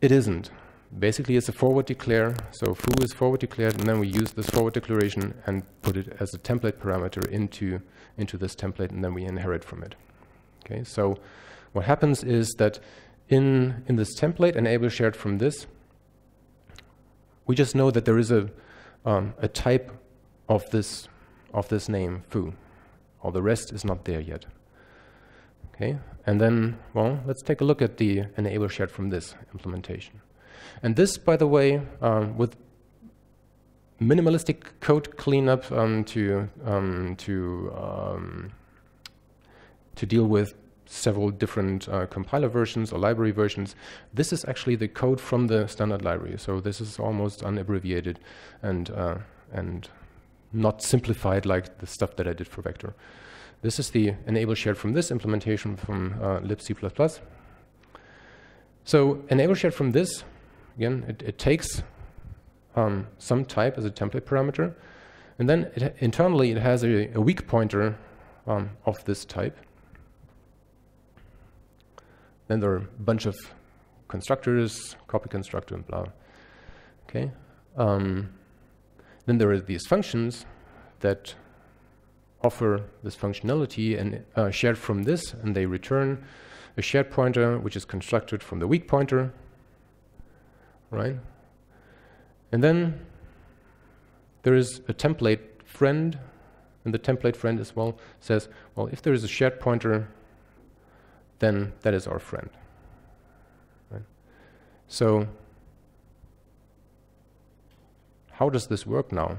it isn't basically it's a forward declare. So foo is forward declared, and then we use this forward declaration and put it as a template parameter into, into this template, and then we inherit from it. Okay, so what happens is that in, in this template, enable shared from this, we just know that there is a, um, a type of this, of this name, foo. All the rest is not there yet. Okay, and then, well, let's take a look at the enable shared from this implementation. And this, by the way, um, with minimalistic code cleanup um, to um, to um, to deal with several different uh, compiler versions or library versions. This is actually the code from the standard library. So this is almost unabbreviated and uh, and not simplified like the stuff that I did for vector. This is the enable shared from this implementation from uh, libc++. So enable shared from this Again, it, it takes um, some type as a template parameter, and then it, internally it has a, a weak pointer um, of this type. Then there are a bunch of constructors, copy constructor, and blah. Okay. Um, then there are these functions that offer this functionality and uh, shared from this, and they return a shared pointer which is constructed from the weak pointer right? And then there is a template friend, and the template friend as well says, well, if there is a shared pointer, then that is our friend. Right? So how does this work now?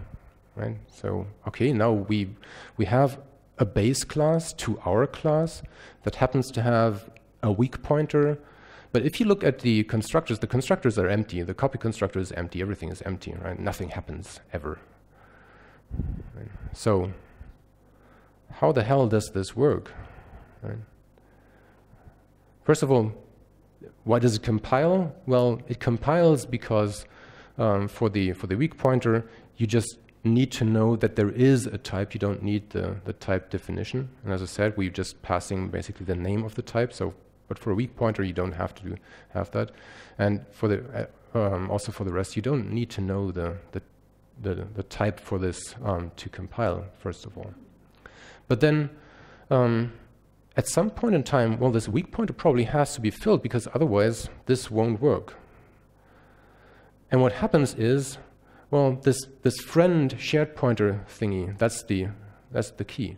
Right? So okay, now we we have a base class to our class that happens to have a weak pointer but if you look at the constructors, the constructors are empty. The copy constructor is empty. Everything is empty, right? Nothing happens ever. Right? So how the hell does this work? Right? First of all, why does it compile? Well, it compiles because um, for the for the weak pointer, you just need to know that there is a type. You don't need the, the type definition. And as I said, we're just passing basically the name of the type. So but for a weak pointer, you don't have to do, have that. And for the uh, um, also for the rest, you don't need to know the the, the, the type for this um, to compile, first of all. But then, um, at some point in time, well, this weak pointer probably has to be filled because otherwise this won't work. And what happens is, well, this, this friend shared pointer thingy, that's the, that's the key.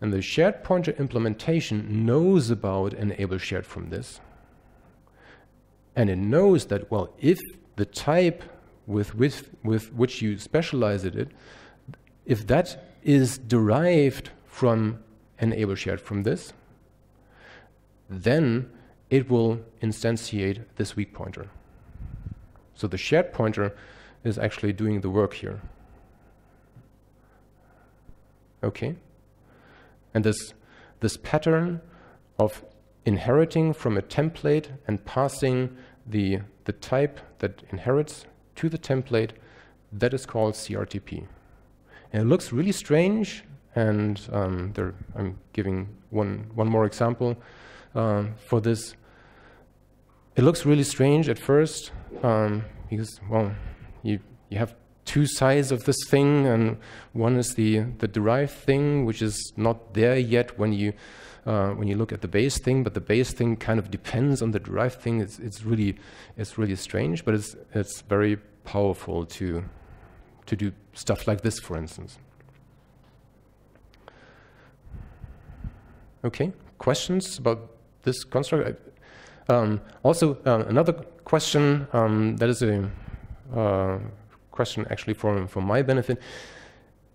And the shared pointer implementation knows about enable shared from this. And it knows that, well, if the type with, with, with which you specialize it, if that is derived from enable shared from this, then it will instantiate this weak pointer. So the shared pointer is actually doing the work here. Okay? And this, this pattern of inheriting from a template and passing the, the type that inherits to the template, that is called CRTP. And it looks really strange, and um, there, I'm giving one, one more example um, for this. It looks really strange at first um, because, well, you, you have two sides of this thing, and one is the, the derived thing, which is not there yet when you, uh, when you look at the base thing, but the base thing kind of depends on the derived thing. It's, it's, really, it's really strange, but it's, it's very powerful to, to do stuff like this, for instance. Okay, questions about this construct? Um, also, uh, another question um, that is a uh, question actually for, for my benefit.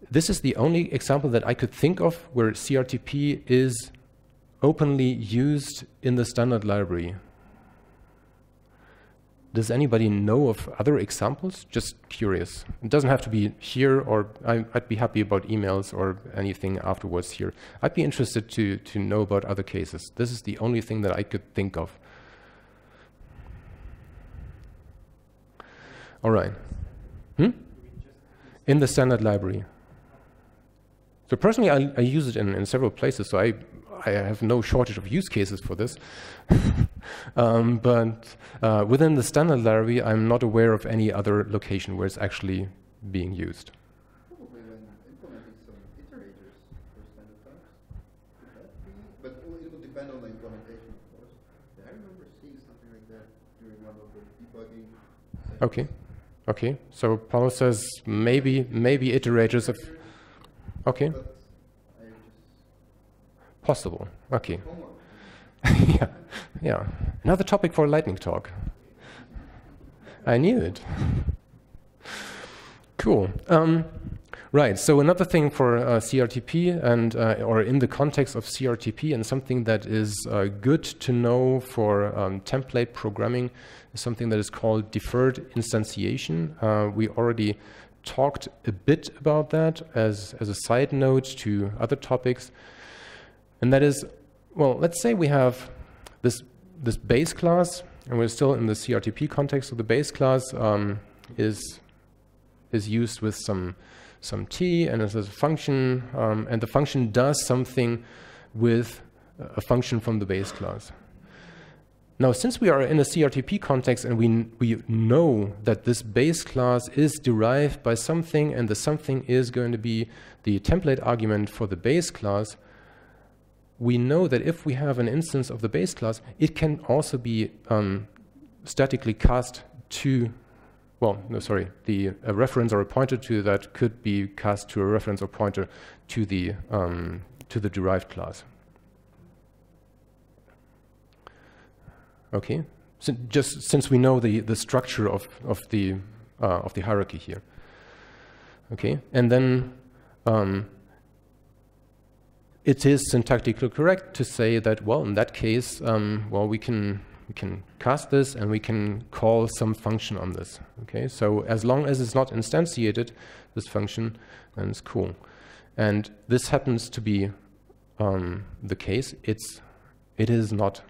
This is the only example that I could think of where CRTP is openly used in the standard library. Does anybody know of other examples? Just curious. It doesn't have to be here, or I, would be happy about emails or anything afterwards here. I'd be interested to, to know about other cases. This is the only thing that I could think of. All right. Hmm? In the standard library. So personally, I, I use it in, in several places, so I, I have no shortage of use cases for this. *laughs* um, but uh, within the standard library, I'm not aware of any other location where it's actually being used. Probably when implementing some iterators for standard types. Could that be? But it will depend on the implementation, of course. I remember seeing something like that during one of the debugging. Okay. Okay. So Paul says maybe maybe iterators of Okay. Possible. Okay. *laughs* yeah. Yeah. Another topic for a lightning talk. I knew it. Cool. Um, right. So another thing for uh, CRTP and uh, or in the context of CRTP and something that is uh, good to know for um, template programming is something that is called deferred instantiation. Uh, we already talked a bit about that as as a side note to other topics, and that is, well, let's say we have this this base class, and we're still in the CRTP context. So the base class um, is is used with some some t and as a function, um, and the function does something with a function from the base class. Now, since we are in a CRTP context and we, we know that this base class is derived by something and the something is going to be the template argument for the base class, we know that if we have an instance of the base class, it can also be um, statically cast to well, no, sorry, the a reference or a pointer to that could be cast to a reference or pointer to the um, to the derived class. Okay, so just since we know the the structure of of the uh, of the hierarchy here. Okay, and then um, it is syntactically correct to say that well, in that case, um, well, we can we can cast this and we can call some function on this. Okay, so as long as it's not instantiated, this function, then it's cool. And this happens to be um, the case. It's it is not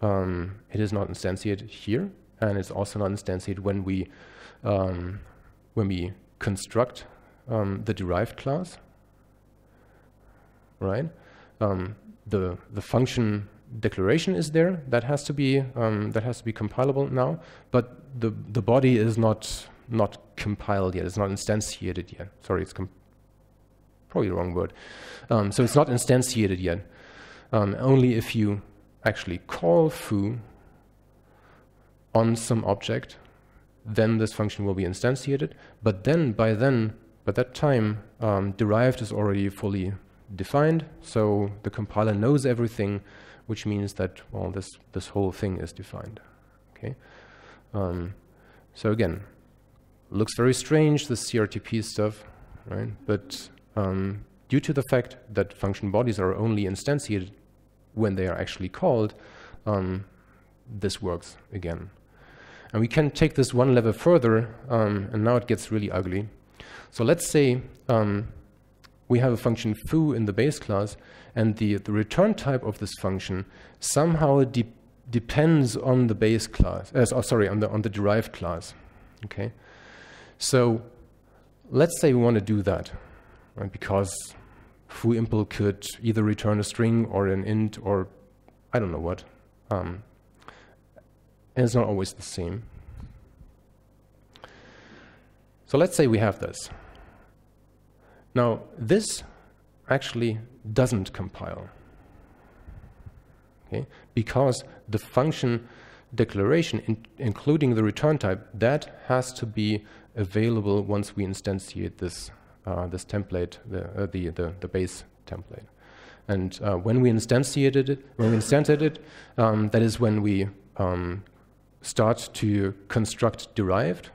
um, it is not instantiated here, and it's also not instantiated when we um, when we construct um, the derived class. Right, um, the the function declaration is there that has to be um, that has to be compilable now, but the the body is not not compiled yet. It's not instantiated yet. Sorry, it's probably the wrong word. Um, so it's not instantiated yet. Um, only if you actually call foo on some object, then this function will be instantiated. But then, by then, by that time, um, derived is already fully defined. So the compiler knows everything which means that well this this whole thing is defined. Okay, um, so again, looks very strange this CRTP stuff, right? But um, due to the fact that function bodies are only instantiated when they are actually called, um, this works again. And we can take this one level further, um, and now it gets really ugly. So let's say um, we have a function foo in the base class, and the, the return type of this function somehow de depends on the base class, uh, oh, sorry, on the, on the derived class, okay? So let's say we want to do that, right? Because foo_impl could either return a string or an int or I don't know what. Um, and it's not always the same. So let's say we have this. Now, this actually doesn't compile. Okay? Because the function declaration, in, including the return type, that has to be available once we instantiate this, uh, this template, the, uh, the, the, the, base template. And uh, when we instantiated it, when we instantiated it, um, that is when we um, start to construct derived.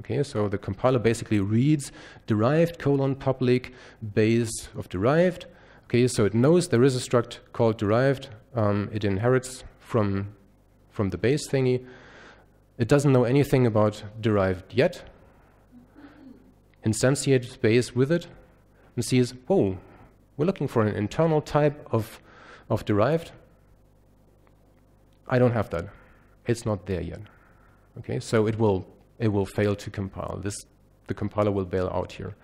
Okay, so the compiler basically reads derived colon public base of derived. Okay, so it knows there is a struct called derived. Um, it inherits from from the base thingy. It doesn't know anything about derived yet. Instantiates base with it and sees, oh, we're looking for an internal type of, of derived. I don't have that. It's not there yet. Okay, so it will it will fail to compile. This the compiler will bail out here.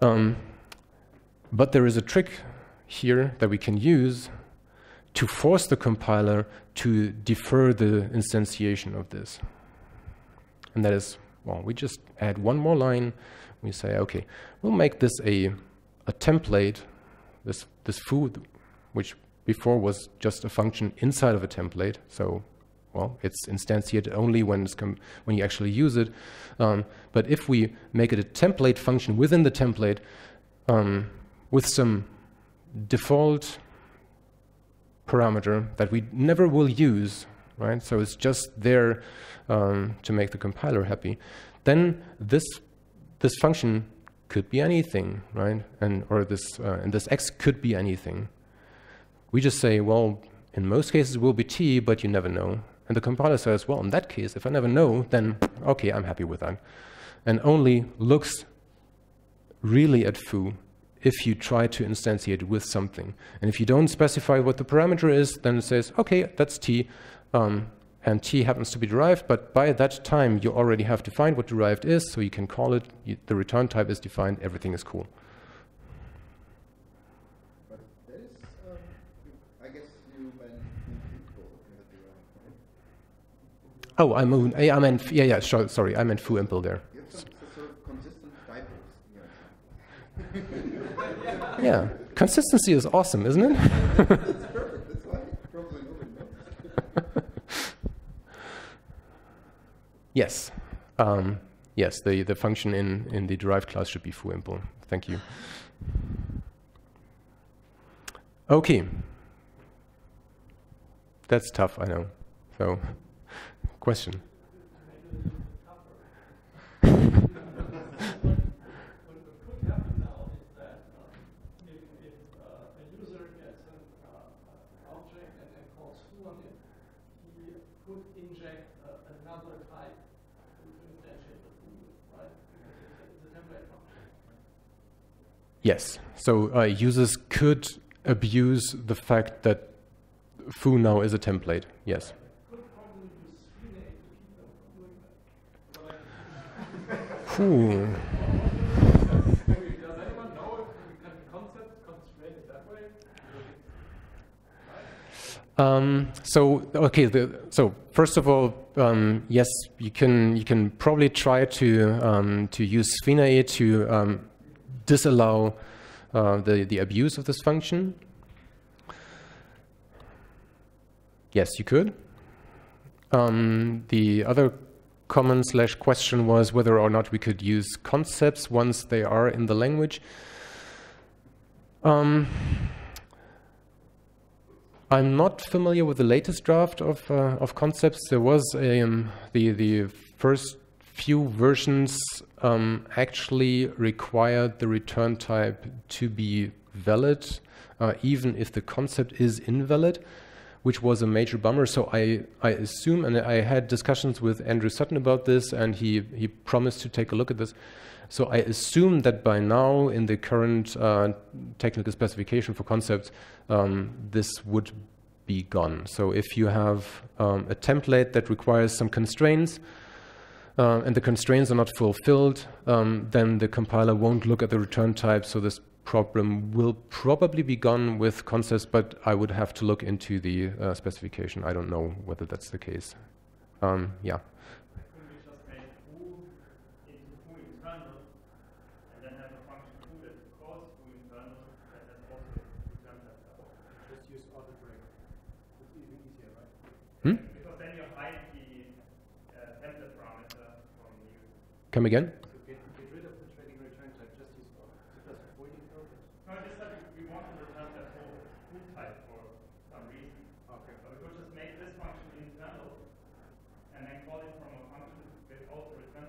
Um, but there is a trick here that we can use to force the compiler to defer the instantiation of this. And that is, well, we just add one more line. We say, okay, we'll make this a, a template, this, this foo, which before was just a function inside of a template. So, well, it's instantiated only when, it's when you actually use it. Um, but if we make it a template function within the template um, with some default parameter that we never will use, right? So it's just there um, to make the compiler happy. Then this this function could be anything, right? And or this uh, and this x could be anything. We just say, well, in most cases it will be t, but you never know. And the compiler says, well, in that case, if I never know, then okay, I'm happy with that. And only looks really at foo if you try to instantiate with something. And if you don't specify what the parameter is, then it says, okay, that's t, um, and t happens to be derived, but by that time you already have defined what derived is, so you can call it, you, the return type is defined, everything is cool. But that is, um, I guess you meant info Oh, I mean, I meant, yeah, yeah, sure, sorry, I meant foo impl there. You have some sort of consistent typos. *laughs* Yeah. Yeah, consistency is awesome, isn't it? That's perfect. That's why probably nobody knows. yes. Um, yes, the, the function in, in the derived class should be foo impl. Thank you. Okay. That's tough, I know. So, question. Yes. So uh, users could abuse the fact that foo now is a template. Yes. Could probably use FreeName to keep them from doing that. But Phew. Maybe, does anyone know if we can concept constrain it that way? Um, so okay, the, so first of all, um, yes, you can you can probably try to um, to use SFINAE to um, disallow uh, the the abuse of this function. Yes, you could. Um, the other comment slash question was whether or not we could use concepts once they are in the language. Um, I'm not familiar with the latest draft of uh, of concepts. There was um, the the first few versions um, actually required the return type to be valid, uh, even if the concept is invalid, which was a major bummer. So I I assume, and I had discussions with Andrew Sutton about this, and he he promised to take a look at this. So I assume that by now, in the current uh, technical specification for concepts, um, this would be gone. So if you have um, a template that requires some constraints, uh, and the constraints are not fulfilled, um, then the compiler won't look at the return type. So this problem will probably be gone with concepts, but I would have to look into the uh, specification. I don't know whether that's the case. Um, yeah. Couldn't we just make foo into foo internal and then have a function foo that calls foo internal that has also return type? Just use auto break. It's even easier, right? Hmm? Because then you hide the uh, template parameter from you. Come again? To get, get rid of the trailing return type, just use auto. So that's avoiding filters. No, just that we, we want to return that whole foo type for some reason. Okay. So we could just make this function internal and then call it from a function with also return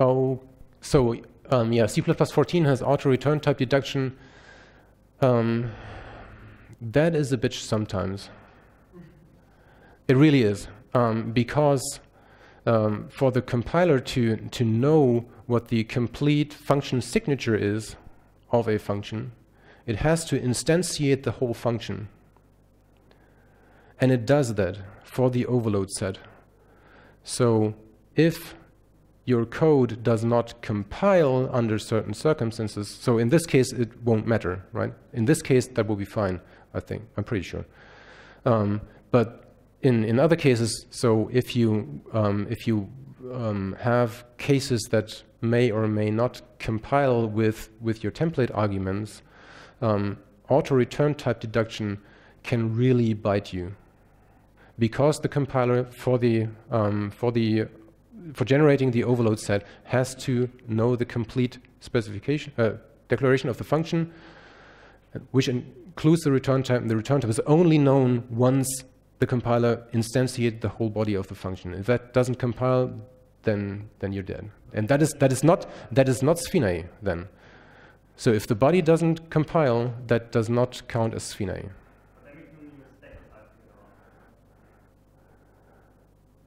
Oh, so um, yeah, C++ 14 has auto return type deduction. Um, that is a bitch sometimes. It really is, um, because um, for the compiler to, to know what the complete function signature is of a function, it has to instantiate the whole function. And it does that for the overload set. So if your code does not compile under certain circumstances, so in this case, it won't matter, right? In this case, that will be fine, I think. I'm pretty sure. Um, but in, in other cases, so if you, um, if you um, have cases that may or may not compile with, with your template arguments, um, auto return type deduction can really bite you because the compiler for the um, for the for generating the overload set has to know the complete specification uh, declaration of the function, which includes the return type. And the return type is only known once the compiler instantiates the whole body of the function. If that doesn't compile, then then you're dead. And that is that is not that is not SFINAE then. So if the body doesn't compile, that does not count as SFINAE. Then we can use stack type later on.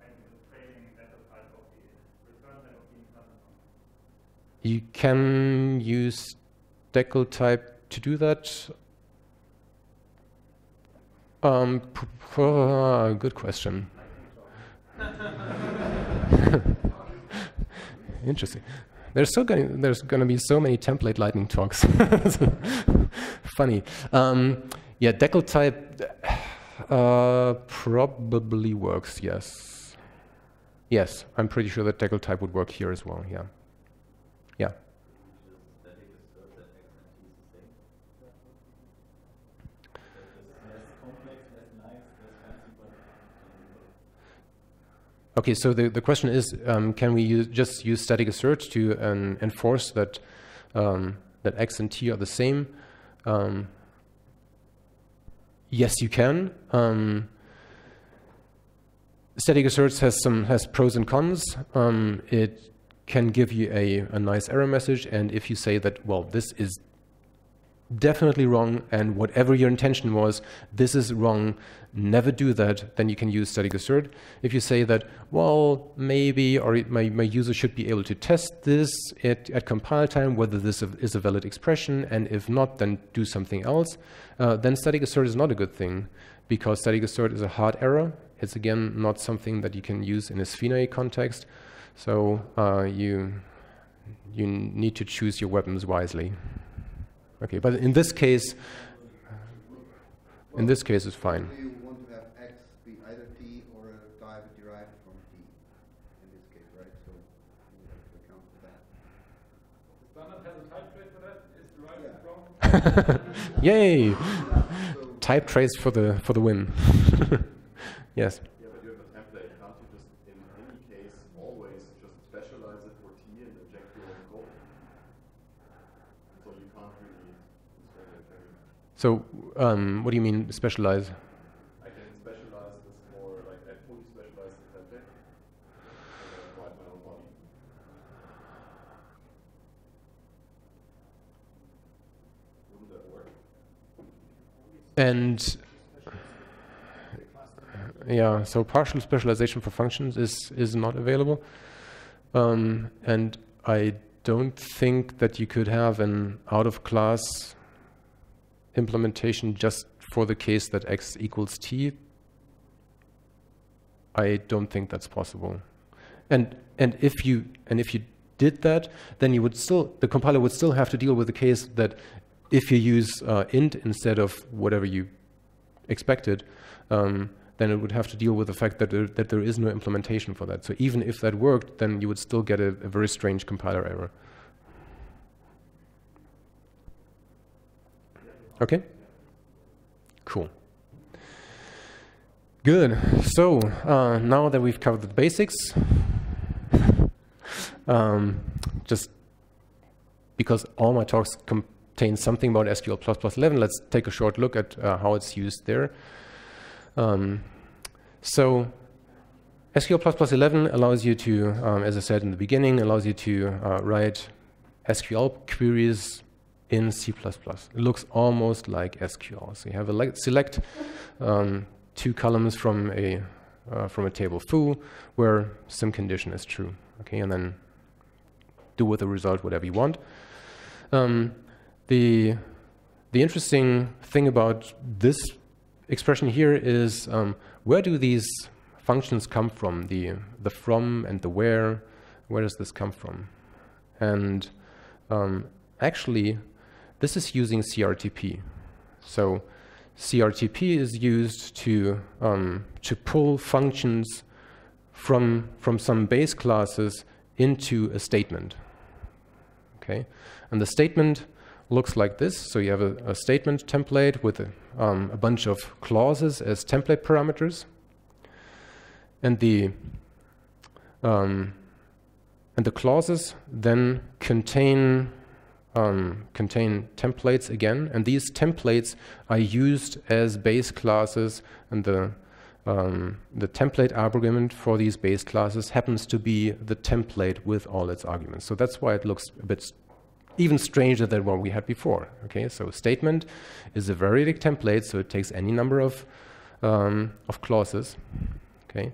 And the training data type of the return type of the internal function. You can use decltype to do that. Um, uh, good question. *laughs* Interesting. There's so going there's going to be so many template lightning talks. *laughs* Funny. Um, yeah, decltype uh, probably works. Yes. Yes, I'm pretty sure that decltype would work here as well. Yeah. Okay, so the, the question is, um, can we use, just use static assert to um, enforce that um, that x and t are the same? Um, yes, you can. Um, static asserts has some has pros and cons. Um, it can give you a, a nice error message, and if you say that, well, this is definitely wrong, and whatever your intention was, this is wrong, never do that, then you can use static assert. If you say that, well, maybe, or it, my, my user should be able to test this at, at compile time, whether this is a valid expression, and if not, then do something else, uh, then static assert is not a good thing, because static assert is a hard error. It's, again, not something that you can use in a SFINAE context, so uh, you, you need to choose your weapons wisely. Okay, but in this case, in this case, it's fine. So you want to have x be either t or a type derived from t in this case, right? So you have to account for that. Standard has a type traits for that, is derived Yeah. from. Yay! So Type traits for the for the win. yes. Yeah, but you have a template. Can't you just, in any case, always just specialize it for T and inject your own code? So you can't really constrain it very much. So, um, what do you mean specialize? I can specialize this more, like I fully specialize the template. And then write my own body. Wouldn't that work? And yeah, so partial specialization for functions is is not available, um, and I don't think that you could have an out of class implementation just for the case that x equals t. I don't think that's possible, and and if you and if you did that, then you would still the compiler would still have to deal with the case that if you use uh, int instead of whatever you expected, um, then it would have to deal with the fact that there, that there is no implementation for that. So even if that worked, then you would still get a, a very strange compiler error. Okay? Cool. Good. So uh, now that we've covered the basics, *laughs* um, just because all my talks contain something about sqlpp11, let's take a short look at uh, how it's used there. Um, so sqlpp11 allows you to, um, as I said in the beginning, allows you to uh, write SQL queries in C++. It looks almost like SQL. So you have a select um, two columns from a uh, from a table foo where some condition is true. Okay, and then do with the result whatever you want. Um, the the interesting thing about this expression here is um, where do these functions come from? The the from and the where. Where does this come from? And um, actually, this is using CRTP. So CRTP is used to um, to pull functions from from some base classes into a statement. Okay, and the statement looks like this. So you have a, a statement template with a, um, a, bunch of clauses as template parameters, and the um, and the clauses then contain um, contain templates again, and these templates are used as base classes, and the um, the template argument for these base classes happens to be the template with all its arguments. So that's why it looks a bit even stranger than what we had before. Okay, so statement is a variadic template, so it takes any number of um, of clauses. Okay,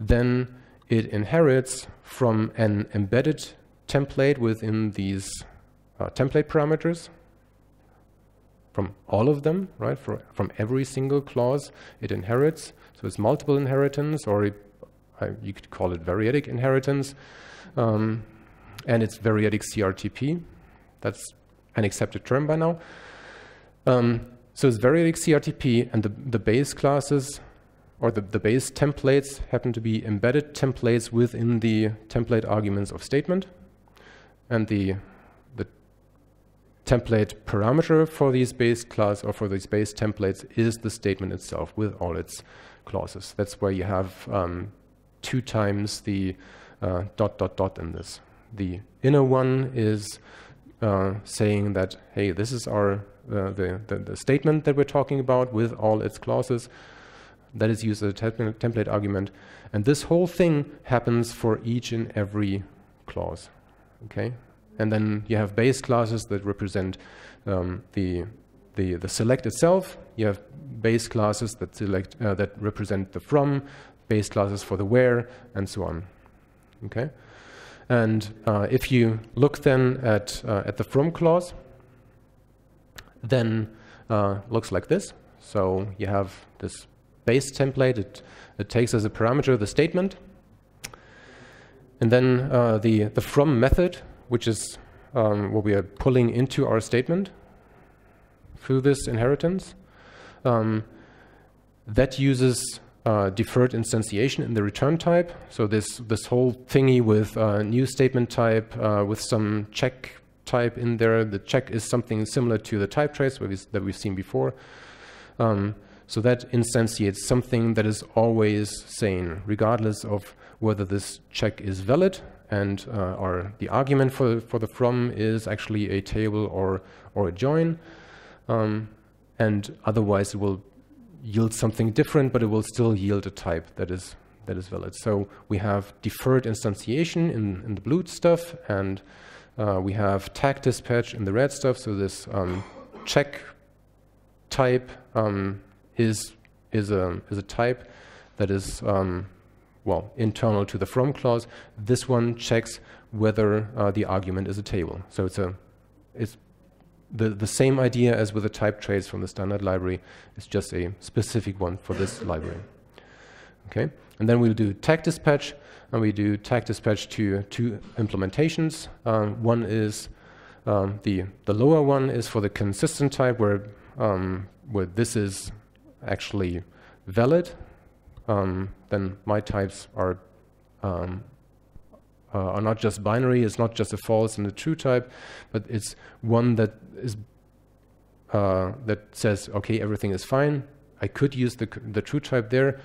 then it inherits from an embedded template within these uh, template parameters from all of them, right? For, from every single clause it inherits. So it's multiple inheritance, or it, uh, you could call it variadic inheritance. Um, and it's variadic CRTP. That's an accepted term by now. Um, so it's variadic CRTP, and the, the base classes or the, the base templates happen to be embedded templates within the template arguments of statement. And the template parameter for these base class or for these base templates is the statement itself with all its clauses. That's where you have um, two times the uh, dot dot dot in this. The inner one is uh, saying that, hey, this is our uh, the, the, the, statement that we're talking about with all its clauses. That is used as a template argument. And this whole thing happens for each and every clause. Okay, and then you have base classes that represent um, the, the, the select itself. You have base classes that select uh, that represent the from, base classes for the where, and so on. Okay, and uh, if you look then at uh, at the from clause, then uh, looks like this. So you have this base template. It it takes as a parameter the statement, and then uh, the the from method which is um, what we are pulling into our statement through this inheritance. Um, that uses uh, deferred instantiation in the return type. So this this whole thingy with uh, new statement type uh, with some check type in there. The check is something similar to the type traits that we've seen before. Um, so that instantiates something that is always sane, regardless of whether this check is valid and uh, our the argument for for the from is actually a table or or a join, um, and otherwise it will yield something different, but it will still yield a type that is that is valid. So we have deferred instantiation in in the blue stuff, and uh, we have tag dispatch in the red stuff. So this um, check type um, is is a is a type that is um, well, internal to the from clause. This one checks whether uh, the argument is a table. So it's a it's the, the same idea as with the type traits from the standard library. It's just a specific one for this library. Okay, and then we'll do tag dispatch, and we do tag dispatch to two implementations. Um, one is um, the the lower one is for the consistent type, where um, where this is actually valid, um, then my types are um, uh, are not just binary. It's not just a false and a true type, but it's one that is uh, that says, okay, everything is fine. I could use the the true type there,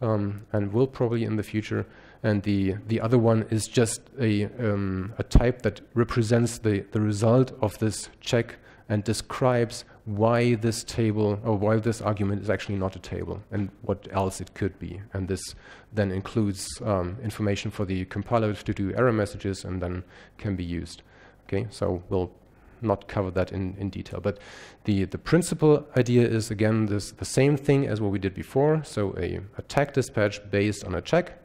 um, and will probably in the future. And the the other one is just a um, a type that represents the the result of this check and describes why this table or why this argument is actually not a table and what else it could be. And this then includes um, information for the compiler to do error messages and then can be used. Okay, so we'll not cover that in, in detail. But the, the principal idea is, again, this, the same thing as what we did before. So a, a tag dispatch based on a check,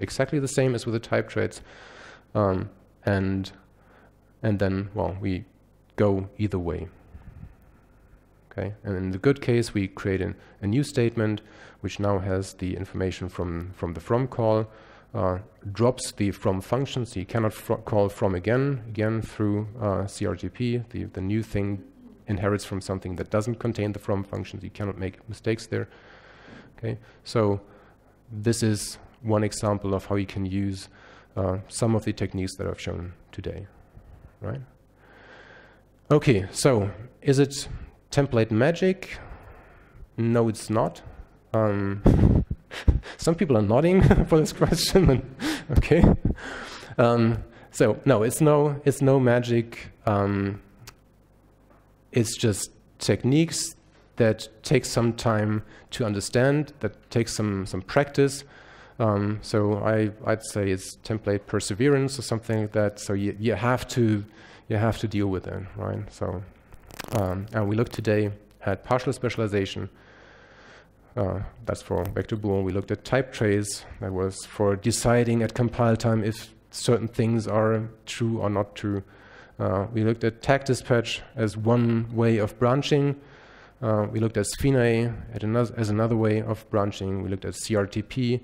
exactly the same as with the type traits. Um, and, and then, well, we go either way. Okay, and in the good case, we create an, a new statement which now has the information from, from the from call, uh, drops the from function, so you cannot fr call from again, again through uh, CRTP. The, the new thing inherits from something that doesn't contain the from function, so you cannot make mistakes there. Okay, so this is one example of how you can use uh, some of the techniques that I've shown today, right? Okay, so is it template magic? No, it's not. Um, *laughs* some people are nodding *laughs* for this question. *laughs* okay. Um, so no, it's no, it's no magic. Um, it's just techniques that take some time to understand, that takes some some practice. Um, so I, I'd say it's template perseverance or something like that. So you, you have to you have to deal with it, right? So um, and we looked today at partial specialization. Uh, that's for vector bool. We looked at type traits. That was for deciding at compile time if certain things are true or not true. Uh, we looked at tag dispatch as one way of branching. Uh, we looked at another, as another way of branching. We looked at CRTP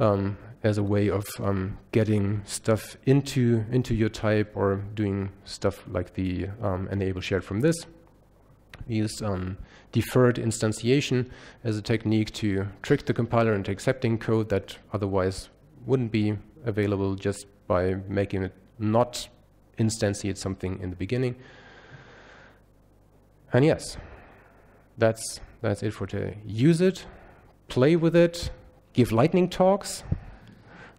um, as a way of um, getting stuff into, into your type or doing stuff like the um, enable shared from this. We used um, deferred instantiation as a technique to trick the compiler into accepting code that otherwise wouldn't be available just by making it not instantiate something in the beginning. And yes, that's, that's it for today. Use it, play with it, give lightning talks,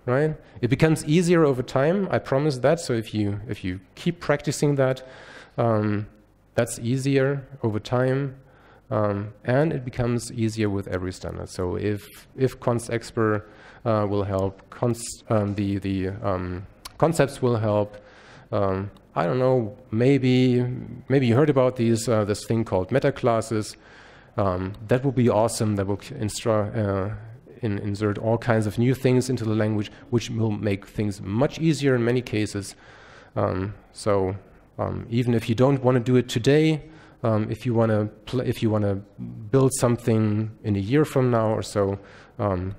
right? It becomes easier over time, I promise that. So if you, if you keep practicing that, um, that's easier over time. Um, and it becomes easier with every standard. So if, if constexpr uh, will help, const, um, the, the um, concepts will help, um, I don't know, maybe, maybe you heard about these, uh, this thing called meta classes. Um, that would be awesome. That will uh, in, insert all kinds of new things into the language, which will make things much easier in many cases. Um, so um, even if you don't want to do it today, um, if you want to if you want to build something in a year from now or so, um,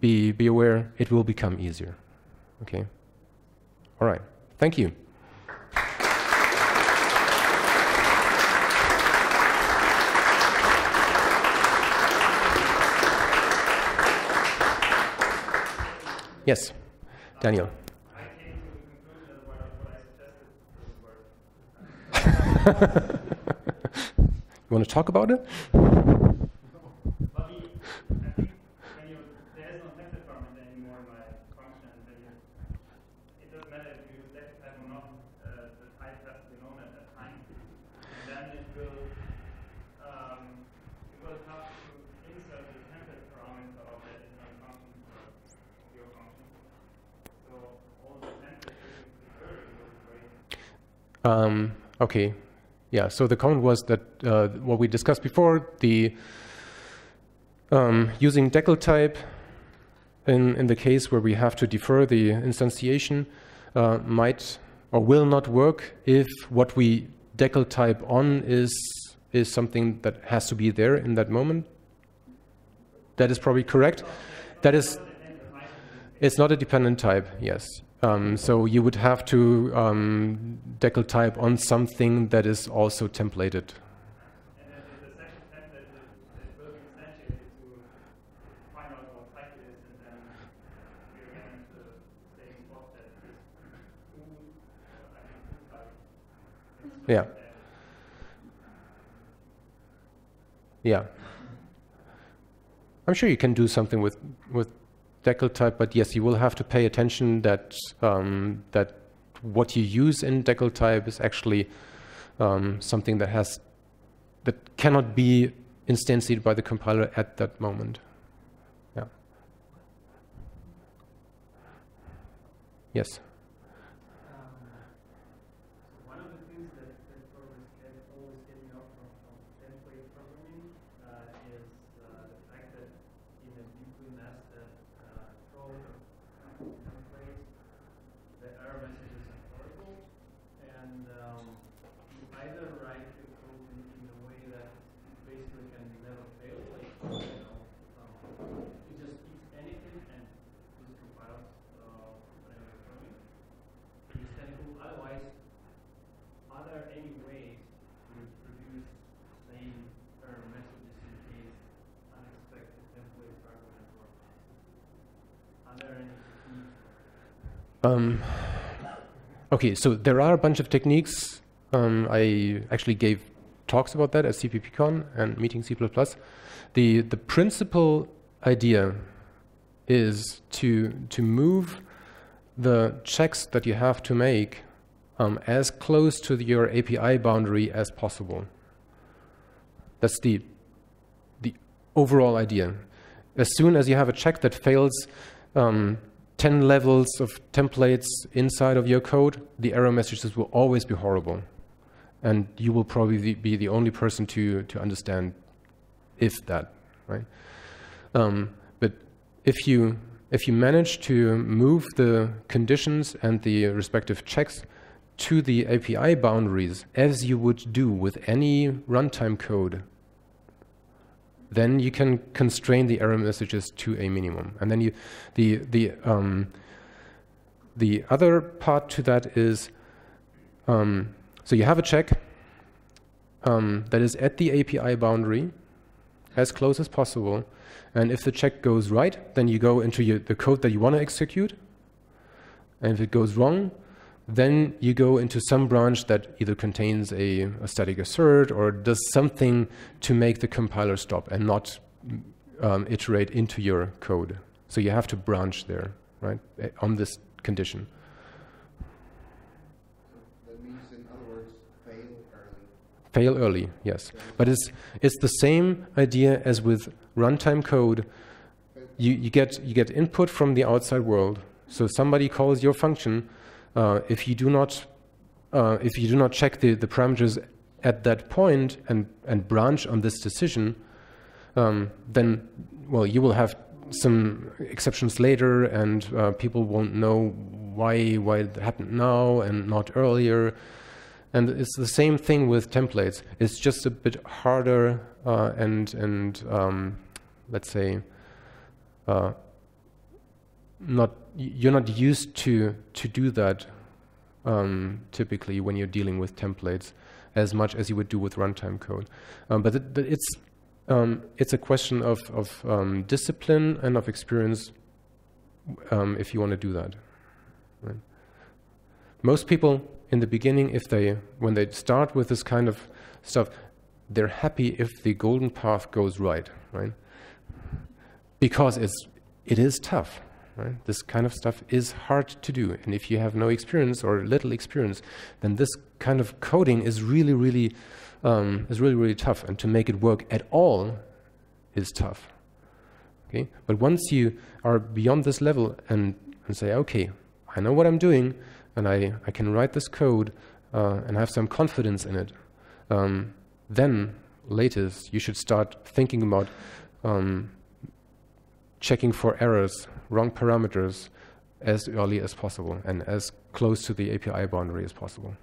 be be aware it will become easier. Okay. All right. Thank you. Yes, Daniel. *laughs* you want to talk about it? Um, okay, yeah, so the comment was that uh, what we discussed before, the um, using decltype in, in the case where we have to defer the instantiation uh, might or will not work if what we decltype on is, is something that has to be there in that moment. That is probably correct. That is, it's not a dependent type, yes. Um, so you would have to um, decltype on something that is also templated. Yeah. Yeah. I'm sure you can do something with with Type, but yes, you will have to pay attention that um, that what you use in decltype is actually um, something that has that cannot be instantiated by the compiler at that moment. Yeah. Yes. Um, so one of the things that, that always get always get me off from, from template programming uh, is uh, the fact that in a deeply nested uh, code of templates, the error messages are horrible, and um, you either write your code in, in a way that basically can never fail, like you know, um, it just eats anything and just compiles uh, whatever you're programming. Which is kind of cool. Otherwise, are there any ways to produce same error messages in case unexpected templates are going to work? Are there any techniques? Um, okay, so there are a bunch of techniques. Um, I actually gave talks about that at CppCon and Meeting C++. The, the principal idea is to, to move the checks that you have to make um, as close to the, your API boundary as possible. That's the, the overall idea. As soon as you have a check that fails um, 10 levels of templates inside of your code, the error messages will always be horrible. And you will probably be the only person to, to understand if that, right? Um, but if you, if you manage to move the conditions and the respective checks to the API boundaries as you would do with any runtime code, then you can constrain the error messages to a minimum. And then you, the, the, um, the other part to that is, um, so you have a check um, that is at the API boundary, as close as possible. And if the check goes right, then you go into your, the code that you want to execute. And if it goes wrong, then you go into some branch that either contains a, a static assert or does something to make the compiler stop and not um, iterate into your code. So you have to branch there, right, eh, on this condition. So that means, in other words, fail early. Fail early, yes. But it's, it's the same idea as with runtime code. You, you, get, you get input from the outside world. So somebody calls your function. Uh, if you do not uh, if you do not check the, the parameters at that point and, and branch on this decision, um, then well you will have some exceptions later, and uh, people won't know why why it happened now and not earlier. And it's the same thing with templates. It's just a bit harder uh, and and um, let's say uh, not you're not used to to do that um, typically when you're dealing with templates as much as you would do with runtime code. Um, but it, it's um, it's a question of of um, discipline and of experience um, if you want to do that. Right? Most people in the beginning, if they when they start with this kind of stuff, they're happy if the golden path goes right, right? Because it's it is tough. Right? This kind of stuff is hard to do, and if you have no experience or little experience, then this kind of coding is really, really, um, is really, really tough. And to make it work at all is tough. Okay, but once you are beyond this level and, and say, okay, I know what I'm doing, and I, I can write this code uh, and have some confidence in it, um, then latest you should start thinking about um, checking for errors, wrong parameters as early as possible and as close to the API boundary as possible.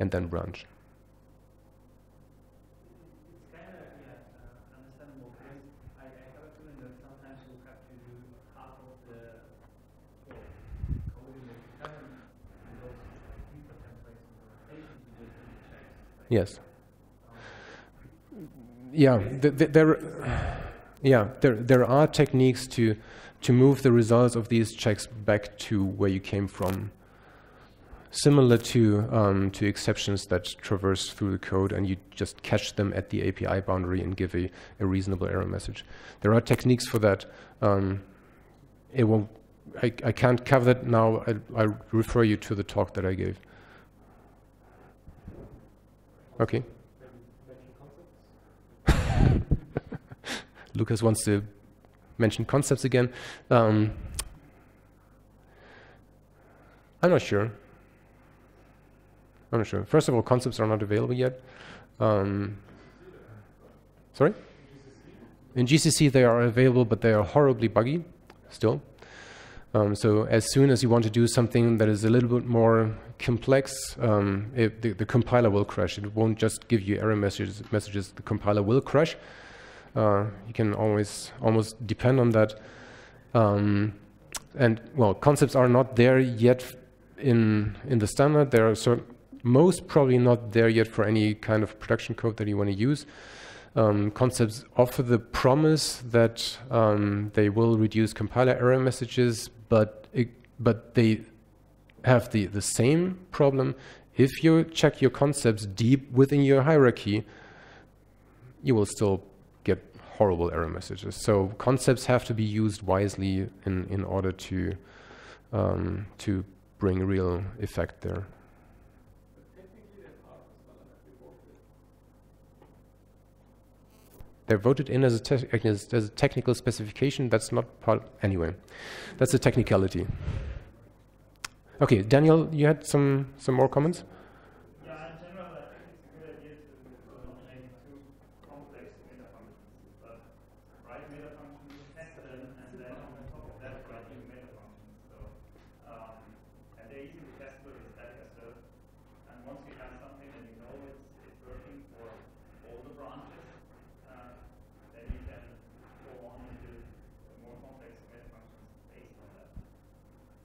And then branch. Yes. Yeah, th th there, yeah, there, there are techniques to, to move the results of these checks back to where you came from. Similar to, um, to exceptions that traverse through the code and you just catch them at the API boundary and give a, a reasonable error message. There are techniques for that. Um, it will, I, I can't cover that now. I, I refer you to the talk that I gave. Okay. mention concepts. Lucas wants to mention concepts again. Um, I'm not sure. I'm not sure. First of all, concepts are not available yet. Um, sorry? In GCC, they are available, but they are horribly buggy still. Um, so as soon as you want to do something that is a little bit more complex, um, it, the, the, compiler will crash. It won't just give you error messages. Messages the compiler will crash. Uh, you can always almost depend on that. Um, and well, concepts are not there yet in in the standard. They are certain, most probably not there yet for any kind of production code that you want to use. Um, concepts offer the promise that um, they will reduce compiler error messages, but it, but they have the the same problem. If you check your concepts deep within your hierarchy, you will still horrible error messages. So concepts have to be used wisely in in order to um, to bring real effect there. They're voted in as a, as a technical specification. That's not part. Anyway, that's a technicality. Okay, Daniel, you had some some more comments. Yeah, in general, I think it's a good idea to not make too complex meta functions, but write meta functions, test them, and then on top of that, write new meta functions. So, um, and they're easily testable in static assert. And once you have something and you know it's, it's working for all the branches, uh, then you can go on and do more complex meta functions based on that.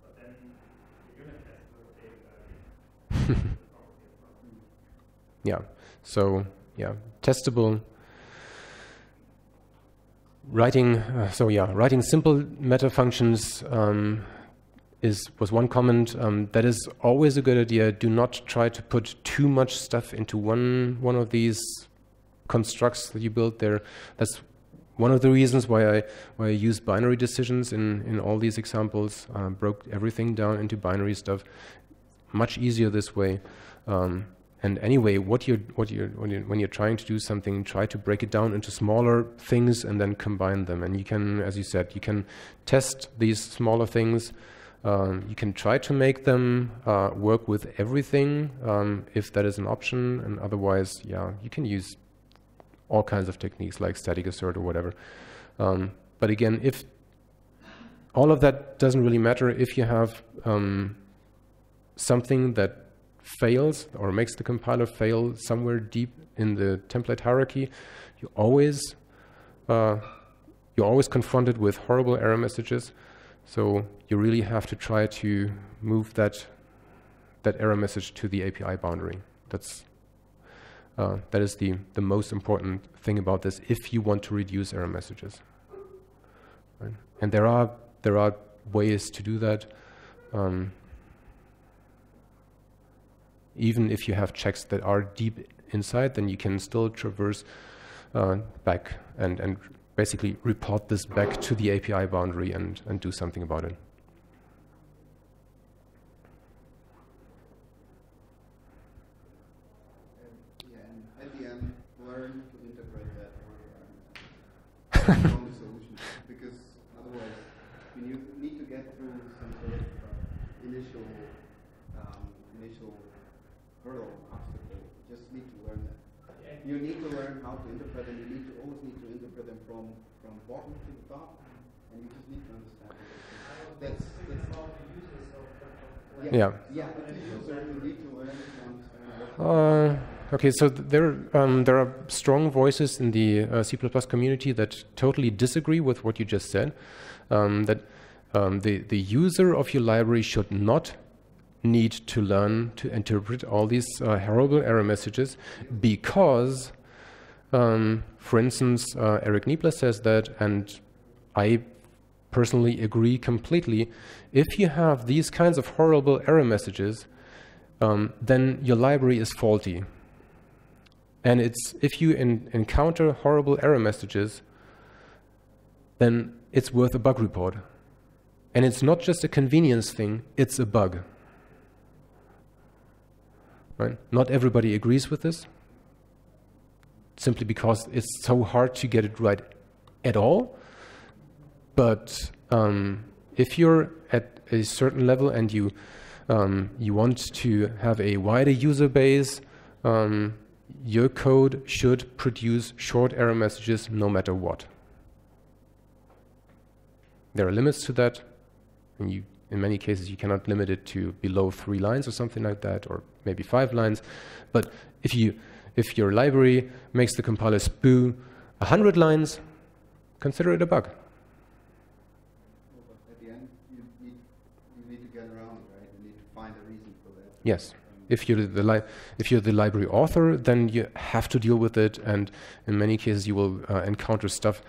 But then the unit test will take uh, the property as well. Yeah. So yeah, testable. Writing. Uh, so yeah, writing simple meta functions um, is was one comment. Um, that is always a good idea. Do not try to put too much stuff into one one of these constructs that you build there. That's one of the reasons why I why I use binary decisions in in all these examples. Uh, broke everything down into binary stuff. Much easier this way. Um, and anyway, what you're, what you're, when, you're, when you're trying to do something, try to break it down into smaller things and then combine them. And you can, as you said, you can test these smaller things. Um, you can try to make them uh, work with everything um, if that is an option. And otherwise, yeah, you can use all kinds of techniques like static assert or whatever. Um, but again, if all of that doesn't really matter, if you have um, something that fails or makes the compiler fail somewhere deep in the template hierarchy, you always uh, you're always confronted with horrible error messages. So you really have to try to move that that error message to the API boundary. That's uh, that is the the most important thing about this. If you want to reduce error messages, right? and there are there are ways to do that. Um, even if you have checks that are deep inside, then you can still traverse uh, back and, and basically report this back to the API boundary and, and do something about it. And, yeah, and at the end, learn to integrate that *laughs* on the solution. Because otherwise, when you need to get through some sort of uh, initial um, initial hurdle obstacle, you just need to learn that. You need to learn how to interpret them. You need to always need to interpret them from from bottom to the top, and you just need to understand. it. That's that's Yeah. yeah. As a user, you need to learn to understand. what- Uh, okay, so th- there, um, there are strong voices in the uh, C++ community that totally disagree with what you just said. Um, that um, the, the user of your library should not need to learn to interpret all these uh, horrible error messages because, um, for instance, uh, Eric Niebler says that, and I personally agree completely. If you have these kinds of horrible error messages, um, then your library is faulty. And it's if you in, encounter horrible error messages, then it's worth a bug report. And it's not just a convenience thing, it's a bug. Right? Not everybody agrees with this, simply because it's so hard to get it right at all. But um, if you're at a certain level and you um, you want to have a wider user base, um, your code should produce short error messages no matter what. There are limits to that, and you, in many cases, you cannot limit it to below three lines or something like that, or maybe five lines. But if you, if your library makes the compiler spew hundred lines, consider it a bug. Well, but at the end, you need, you need to get around it, right? You need to find a reason for that. Yes. If you're the if you're the library author, then you have to deal with it, and in many cases you will uh, encounter stuff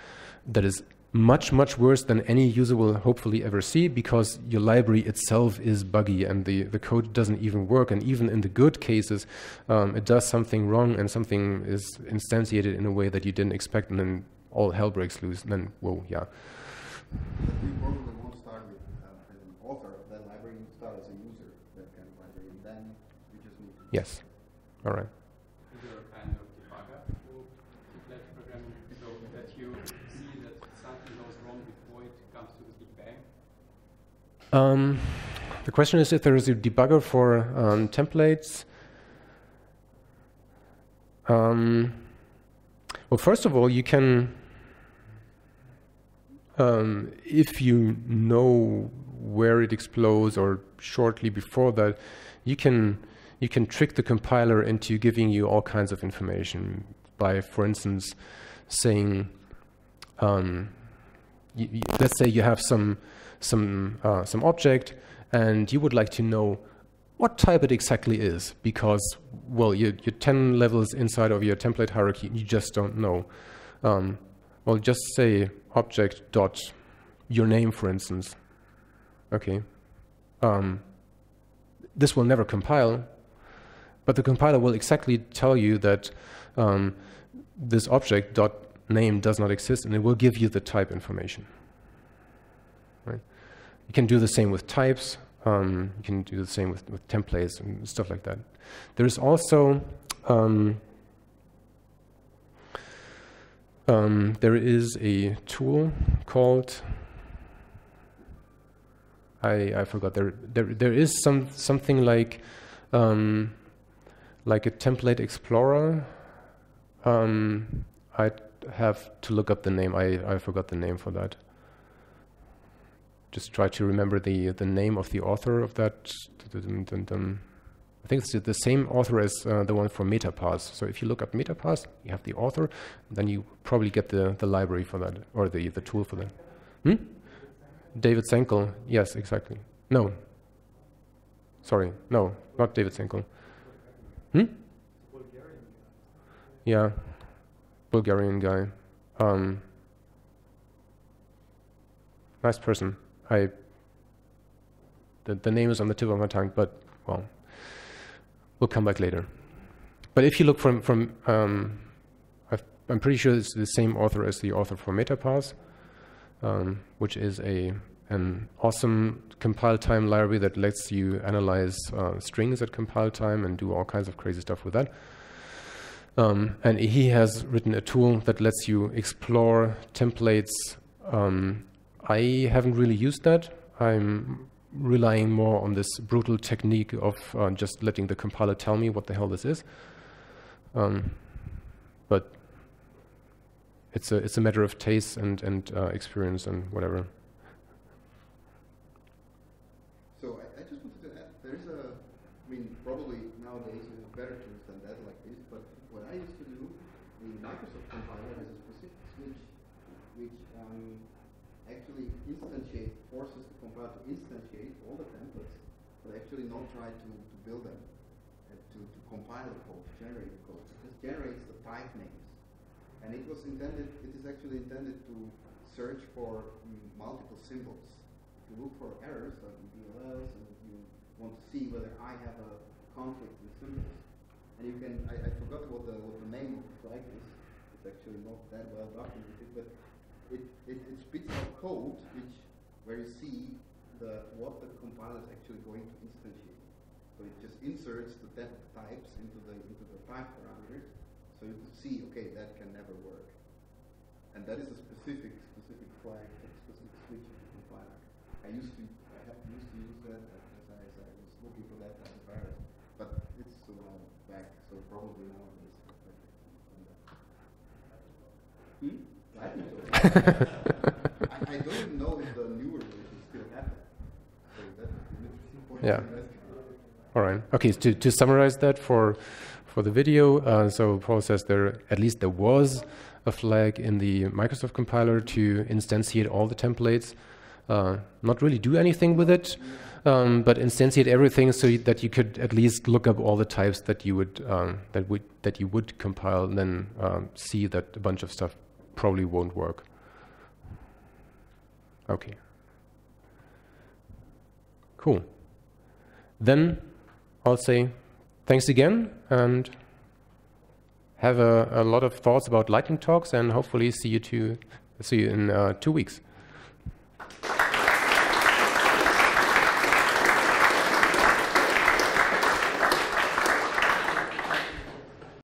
that is much much worse than any user will hopefully ever see because your library itself is buggy and the, the code doesn't even work and even in the good cases um, it does something wrong and something is instantiated in a way that you didn't expect and then all hell breaks loose and then whoa yeah the All right. Um, the question is if there is a debugger for um, templates. Um, well, first of all, you can, um, if you know where it explodes or shortly before that, you can you can trick the compiler into giving you all kinds of information by, for instance, saying, um, let's say you have some some uh, some object and you would like to know what type it exactly is because well you're, you're 10 levels inside of your template hierarchy and you just don't know. Um, well just say object dot your name for instance. Okay. Um, this will never compile but the compiler will exactly tell you that um, this object dot name does not exist and it will give you the type information you can do the same with types. Um, you can do the same with, with templates and stuff like that. There's also um, um, there is a tool called I, I forgot there there there is some something like um, like a template explorer. Um, I have to look up the name. I, I forgot the name for that just try to remember the the name of the author of that. I think it's the same author as uh, the one for Metaparse. So if you look up Metaparse, you have the author, then you probably get the, the library for that or the, the tool for that. Hmm? David Senkel. Yes, exactly. No. Sorry, no, not David Senkel. Hmm? Yeah, Bulgarian guy. Um, nice person. I the, the name is on the tip of my tongue, but well, we'll come back later. But if you look from from, um, i am pretty sure it's the same author as the author for Metaparse, um, which is a an awesome compile time library that lets you analyze uh, strings at compile time and do all kinds of crazy stuff with that. Um, and he has written a tool that lets you explore templates um, I haven't really used that. I'm relying more on this brutal technique of uh, just letting the compiler tell me what the hell this is. Um, but it's a it's a matter of taste and and uh, experience and whatever. So I, I just wanted to add, there is a, I mean, probably nowadays we have better tools than that like this, but what I used to do, the Microsoft compiler has a specific switch which um, actually instantiate, forces the compiler to instantiate all the templates, but actually not try to, to build them, uh, to, to compile the code, to generate the code. It just generates the type names. And it was intended, it is actually intended to search for multiple symbols. You look for errors like in DLLs and you want to see whether I have a conflict with symbols. And you can, I, I forgot what the, what the name of the flag is. It's actually not that well documented, but it, it, it spits out code which where you see the what the compiler is actually going to instantiate. So it just inserts the types into the into the type parameters. So you could see, okay, that can never work. And that is a specific, specific flag, a specific switch in the compiler. I used to, I have used to use that as I, as I was looking for that type of virus. But it's so long back, so probably nowadays. it's better than that. Hmm? *laughs* I, I don't know if the newer versions still have that. So that's an interesting point. Yeah. All right. Okay. So to, to summarize that for for the video, uh, so Paul says there at least there was a flag in the Microsoft compiler to instantiate all the templates. Uh, not really do anything with it, um, but instantiate everything so that you could at least look up all the types that you would um, that would that you would compile, and then um, see that a bunch of stuff probably won't work. Okay. Cool. Then I'll say thanks again and have a, a lot of thoughts about lightning talks and hopefully see you to see you in uh, two weeks.